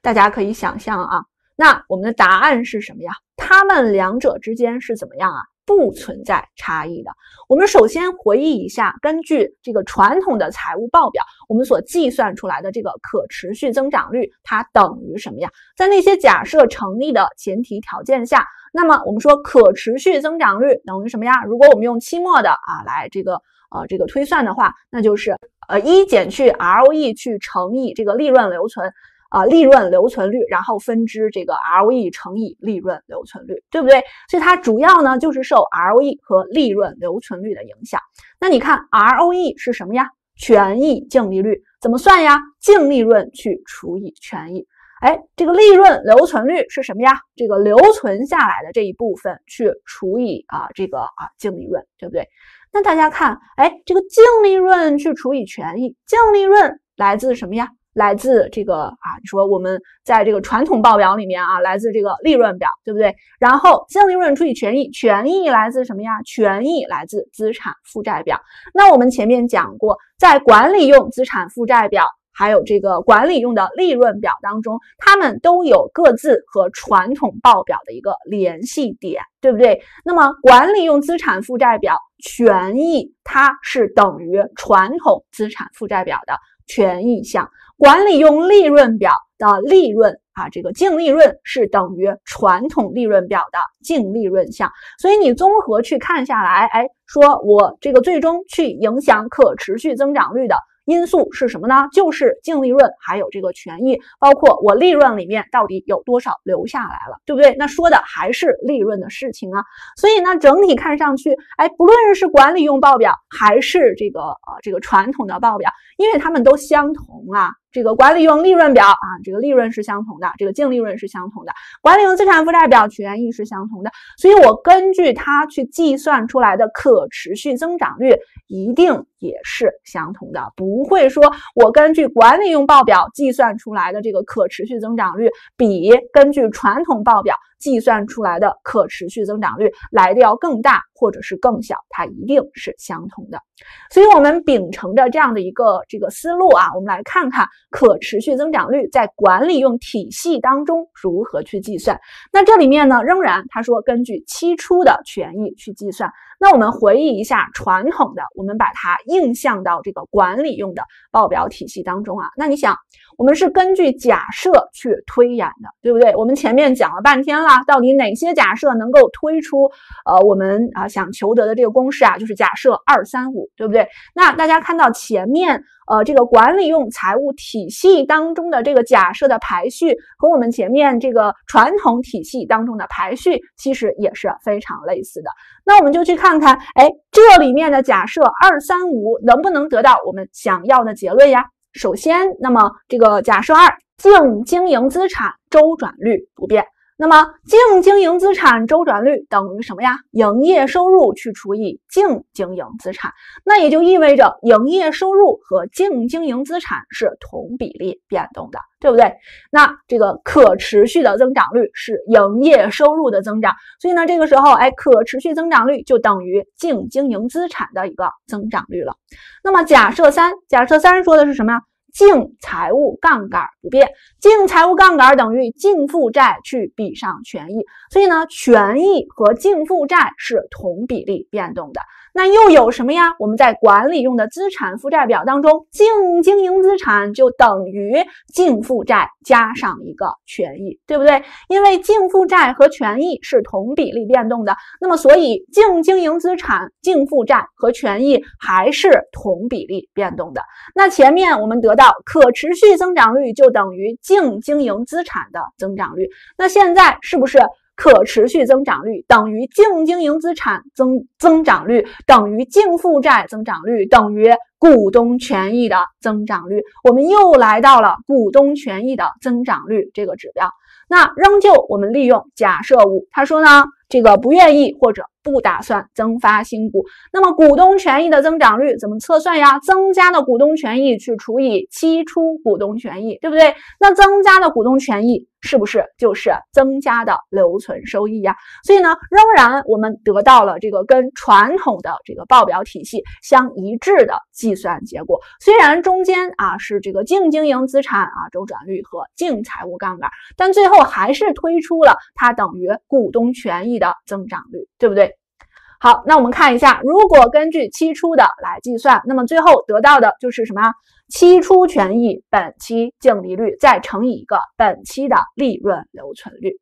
大家可以想象啊，那我们的答案是什么呀？它们两者之间是怎么样啊？不存在差异的。我们首先回忆一下，根据这个传统的财务报表，我们所计算出来的这个可持续增长率，它等于什么呀？在那些假设成立的前提条件下，那么我们说可持续增长率等于什么呀？如果我们用期末的啊来这个呃这个推算的话，那就是呃一减去 ROE 去乘以这个利润留存。啊，利润留存率，然后分支这个 ROE 乘以利润留存率，对不对？所以它主要呢就是受 ROE 和利润留存率的影响。那你看 ROE 是什么呀？权益净利率怎么算呀？净利润去除以权益。哎，这个利润留存率是什么呀？这个留存下来的这一部分去除以啊这个啊净利润，对不对？那大家看，哎，这个净利润去除以权益，净利润来自什么呀？来自这个啊，你说我们在这个传统报表里面啊，来自这个利润表，对不对？然后净利润除以权益，权益来自什么呀？权益来自资产负债表。那我们前面讲过，在管理用资产负债表，还有这个管理用的利润表当中，它们都有各自和传统报表的一个联系点，对不对？那么管理用资产负债表权益，它是等于传统资产负债表的权益项。管理用利润表的利润啊，这个净利润是等于传统利润表的净利润项，所以你综合去看下来，哎，说我这个最终去影响可持续增长率的。因素是什么呢？就是净利润，还有这个权益，包括我利润里面到底有多少留下来了，对不对？那说的还是利润的事情啊。所以呢，整体看上去，哎，不论是管理用报表还是这个呃这个传统的报表，因为它们都相同啊。这个管理用利润表啊，这个利润是相同的，这个净利润是相同的；管理用资产负债表，权益是相同的。所以我根据它去计算出来的可持续增长率，一定也是相同的，不会说我根据管理用报表计算出来的这个可持续增长率，比根据传统报表。计算出来的可持续增长率来的要更大，或者是更小，它一定是相同的。所以，我们秉承着这样的一个这个思路啊，我们来看看可持续增长率在管理用体系当中如何去计算。那这里面呢，仍然他说根据期初的权益去计算。那我们回忆一下传统的，我们把它映像到这个管理用的报表体系当中啊。那你想，我们是根据假设去推演的，对不对？我们前面讲了半天了。到底哪些假设能够推出呃我们啊想求得的这个公式啊？就是假设二三五，对不对？那大家看到前面呃这个管理用财务体系当中的这个假设的排序，和我们前面这个传统体系当中的排序其实也是非常类似的。那我们就去看看，哎，这里面的假设二三五能不能得到我们想要的结论呀？首先，那么这个假设二，净经营资产周转率不变。那么净经营资产周转率等于什么呀？营业收入去除以净经营资产，那也就意味着营业收入和净经营资产是同比例变动的，对不对？那这个可持续的增长率是营业收入的增长，所以呢，这个时候，哎，可持续增长率就等于净经营资产的一个增长率了。那么假设三，假设三说的是什么呀？净财务杠杆不变，净财务杠杆等于净负债去比上权益，所以呢，权益和净负债是同比例变动的。那又有什么呀？我们在管理用的资产负债表当中，净经营资产就等于净负债加上一个权益，对不对？因为净负债和权益是同比例变动的，那么所以净经营资产、净负债和权益还是同比例变动的。那前面我们得到可持续增长率就等于净经营资产的增长率，那现在是不是？可持续增长率等于净经营资产增增长率等于净负债增长率等于股东权益的增长率。我们又来到了股东权益的增长率这个指标。那仍旧我们利用假设五，他说呢，这个不愿意或者。不打算增发新股，那么股东权益的增长率怎么测算呀？增加的股东权益去除以期初股东权益，对不对？那增加的股东权益是不是就是增加的留存收益呀？所以呢，仍然我们得到了这个跟传统的这个报表体系相一致的计算结果。虽然中间啊是这个净经营资产啊周转率和净财务杠杆，但最后还是推出了它等于股东权益的增长率，对不对？好，那我们看一下，如果根据期初的来计算，那么最后得到的就是什么？期初权益本期净利率再乘以一个本期的利润留存率。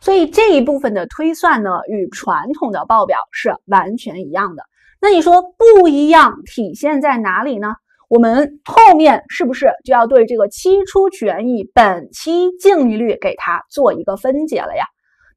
所以这一部分的推算呢，与传统的报表是完全一样的。那你说不一样体现在哪里呢？我们后面是不是就要对这个期初权益本期净利率给它做一个分解了呀？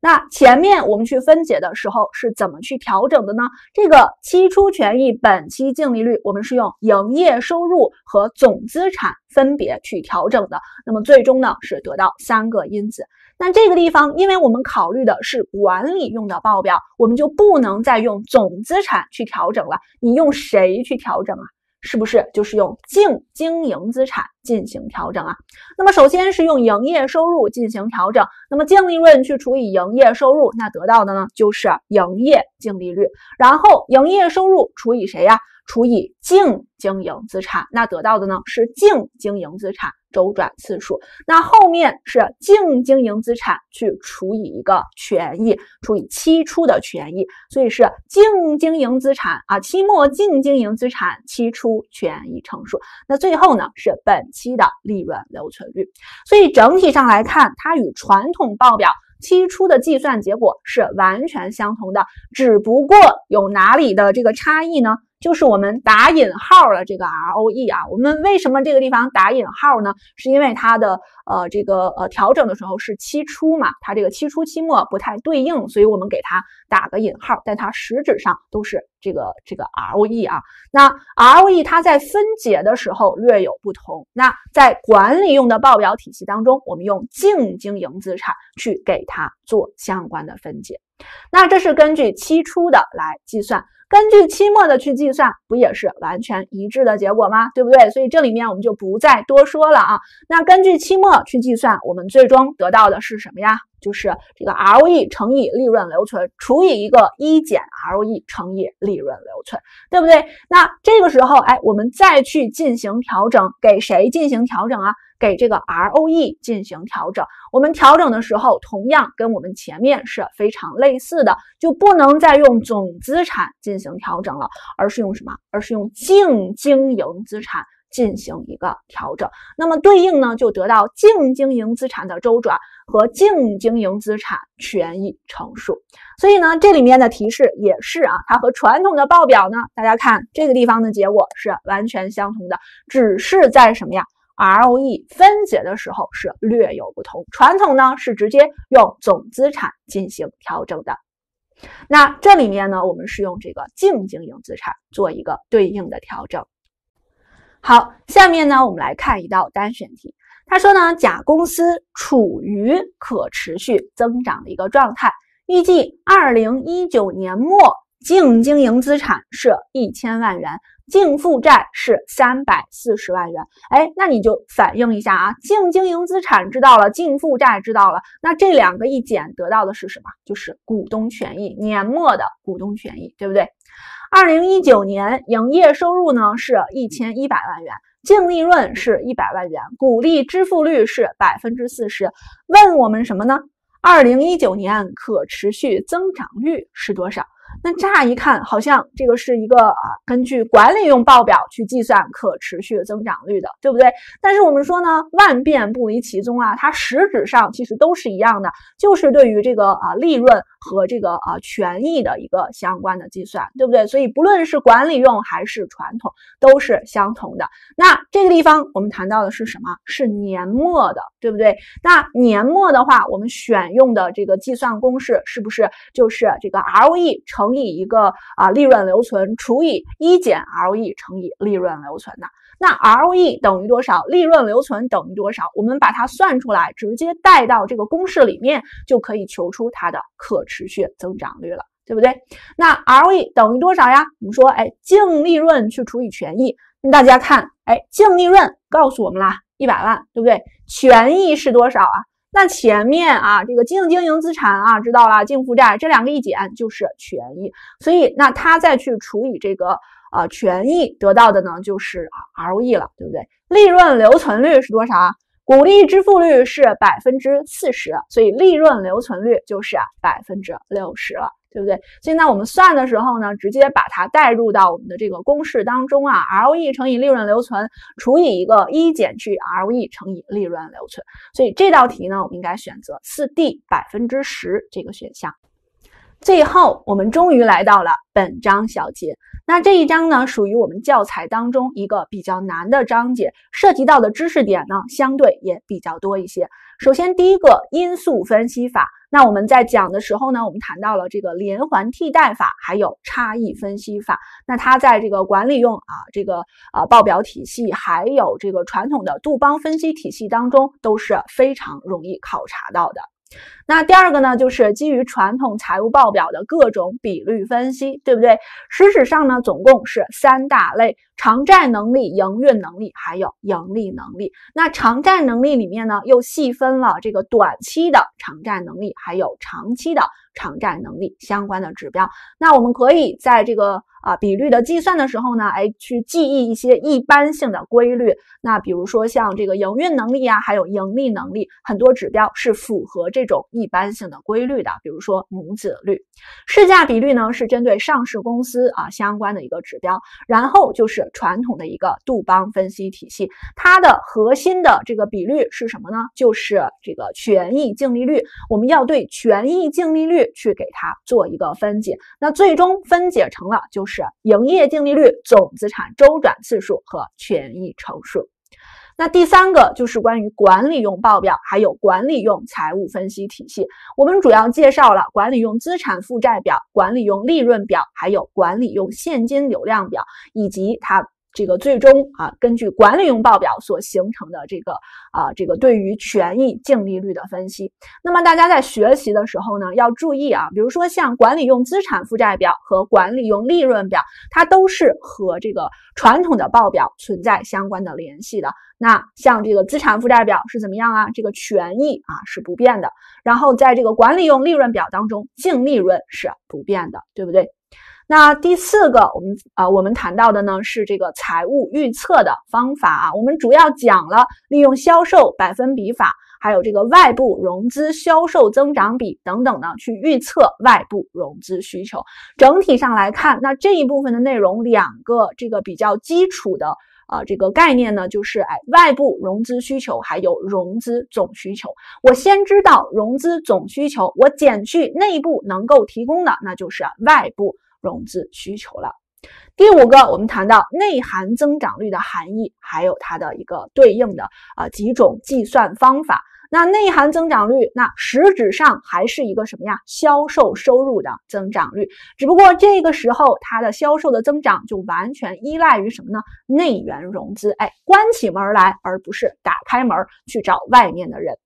那前面我们去分解的时候是怎么去调整的呢？这个期初权益本期净利率，我们是用营业收入和总资产分别去调整的。那么最终呢是得到三个因子。那这个地方，因为我们考虑的是管理用的报表，我们就不能再用总资产去调整了。你用谁去调整啊？是不是就是用净经营资产进行调整啊？那么首先是用营业收入进行调整，那么净利润去除以营业收入，那得到的呢就是营业净利率。然后营业收入除以谁呀？除以净经营资产，那得到的呢是净经营资产。周转次数，那后面是净经营资产去除以一个权益，除以期初的权益，所以是净经营资产啊，期末净经营资产期初权益乘数。那最后呢是本期的利润留存率。所以整体上来看，它与传统报表期初的计算结果是完全相同的，只不过有哪里的这个差异呢？就是我们打引号的这个 ROE 啊，我们为什么这个地方打引号呢？是因为它的呃这个呃调整的时候是期初嘛，它这个期初期末不太对应，所以我们给它打个引号，但它实质上都是这个这个 ROE 啊。那 ROE 它在分解的时候略有不同，那在管理用的报表体系当中，我们用净经营资产去给它做相关的分解。那这是根据期初的来计算。根据期末的去计算，不也是完全一致的结果吗？对不对？所以这里面我们就不再多说了啊。那根据期末去计算，我们最终得到的是什么呀？就是这个 ROE 乘以利润留存除以一个一减 ROE 乘以利润留存，对不对？那这个时候，哎，我们再去进行调整，给谁进行调整啊？给这个 ROE 进行调整。我们调整的时候，同样跟我们前面是非常类似的，就不能再用总资产进行调整了，而是用什么？而是用净经营资产。进行一个调整，那么对应呢，就得到净经营资产的周转和净经营资产权益乘数。所以呢，这里面的提示也是啊，它和传统的报表呢，大家看这个地方的结果是完全相同的，只是在什么呀？ROE 分解的时候是略有不同。传统呢是直接用总资产进行调整的，那这里面呢，我们是用这个净经营资产做一个对应的调整。好，下面呢，我们来看一道单选题。他说呢，甲公司处于可持续增长的一个状态，预计二零一九年末净经营资产是一千万元，净负债是三百四十万元。哎，那你就反映一下啊，净经营资产知道了，净负债知道了，那这两个一减得到的是什么？就是股东权益，年末的股东权益，对不对？二零一九年营业收入呢是一千一百万元，净利润是一百万元，股利支付率是百分之四十。问我们什么呢？二零一九年可持续增长率是多少？那乍一看，好像这个是一个啊，根据管理用报表去计算可持续增长率的，对不对？但是我们说呢，万变不离其宗啊，它实质上其实都是一样的，就是对于这个啊利润和这个啊权益的一个相关的计算，对不对？所以不论是管理用还是传统，都是相同的。那这个地方我们谈到的是什么？是年末的，对不对？那年末的话，我们选用的这个计算公式是不是就是这个 ROE 乘乘以一个啊利润留存除以一减 ROE 乘以利润留存的，那 ROE 等于多少？利润留存等于多少？我们把它算出来，直接带到这个公式里面，就可以求出它的可持续增长率了，对不对？那 ROE 等于多少呀？我们说，哎，净利润去除以权益，那大家看，哎，净利润告诉我们啦，一百万，对不对？权益是多少啊？那前面啊，这个净经营资产啊，知道了，净负债这两个一减就是权益，所以那它再去除以这个呃权益得到的呢，就是啊 ROE 了，对不对？利润留存率是多少啊？股利支付率是百分之四十，所以利润留存率就是百分之六十了。对不对？所以那我们算的时候呢，直接把它代入到我们的这个公式当中啊，ROE 乘以利润留存除以一个一减去 ROE 乘以利润留存。所以这道题呢，我们应该选择四 D 百分之十这个选项。最后，我们终于来到了本章小结。那这一章呢，属于我们教材当中一个比较难的章节，涉及到的知识点呢，相对也比较多一些。首先，第一个因素分析法。那我们在讲的时候呢，我们谈到了这个连环替代法，还有差异分析法。那它在这个管理用啊，这个啊报表体系，还有这个传统的杜邦分析体系当中，都是非常容易考察到的。那第二个呢，就是基于传统财务报表的各种比率分析，对不对？实质上呢，总共是三大类：偿债能力、营运能力，还有盈利能力。那偿债能力里面呢，又细分了这个短期的偿债能力，还有长期的偿债能力相关的指标。那我们可以在这个。啊，比率的计算的时候呢，哎，去记忆一些一般性的规律。那比如说像这个营运能力啊，还有盈利能力，很多指标是符合这种一般性的规律的。比如说母子率，市价比率呢是针对上市公司啊相关的一个指标。然后就是传统的一个杜邦分析体系，它的核心的这个比率是什么呢？就是这个权益净利率。我们要对权益净利率去给它做一个分解，那最终分解成了就是。营业净利率、总资产周转次数和权益乘数。那第三个就是关于管理用报表，还有管理用财务分析体系。我们主要介绍了管理用资产负债表、管理用利润表，还有管理用现金流量表，以及它。这个最终啊，根据管理用报表所形成的这个啊，这个对于权益净利率的分析。那么大家在学习的时候呢，要注意啊，比如说像管理用资产负债表和管理用利润表，它都是和这个传统的报表存在相关的联系的。那像这个资产负债表是怎么样啊？这个权益啊是不变的。然后在这个管理用利润表当中，净利润是不变的，对不对？那第四个，我们啊，我们谈到的呢是这个财务预测的方法啊。我们主要讲了利用销售百分比法，还有这个外部融资销售增长比等等呢，去预测外部融资需求。整体上来看，那这一部分的内容，两个这个比较基础的啊这个概念呢，就是哎外部融资需求还有融资总需求。我先知道融资总需求，我减去内部能够提供的，那就是外部。融资需求了。第五个，我们谈到内涵增长率的含义，还有它的一个对应的啊几种计算方法。那内涵增长率，那实质上还是一个什么呀？销售收入的增长率。只不过这个时候，它的销售的增长就完全依赖于什么呢？内源融资，哎，关起门来，而不是打开门去找外面的人。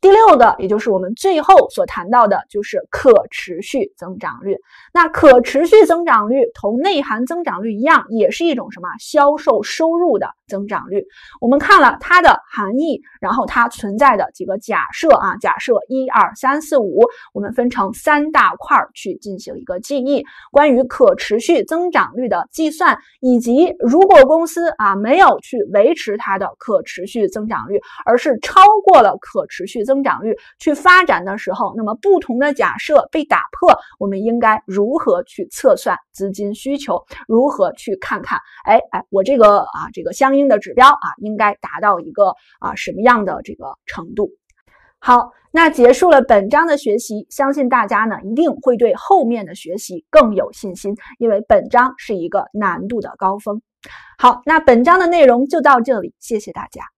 第六个，也就是我们最后所谈到的，就是可持续增长率。那可持续增长率同内涵增长率一样，也是一种什么销售收入的增长率。我们看了它的含义，然后它存在的几个假设啊，假设一二三四五，我们分成三大块去进行一个记忆。关于可持续增长率的计算，以及如果公司啊没有去维持它的可持续增长率，而是超过了可持续增长率去发展的时候，那么不同的假设被打破，我们应该如何去测算资金需求？如何去看看？哎哎，我这个啊这个相应的指标啊，应该达到一个啊什么样的这个程度？好，那结束了本章的学习，相信大家呢一定会对后面的学习更有信心，因为本章是一个难度的高峰。好，那本章的内容就到这里，谢谢大家。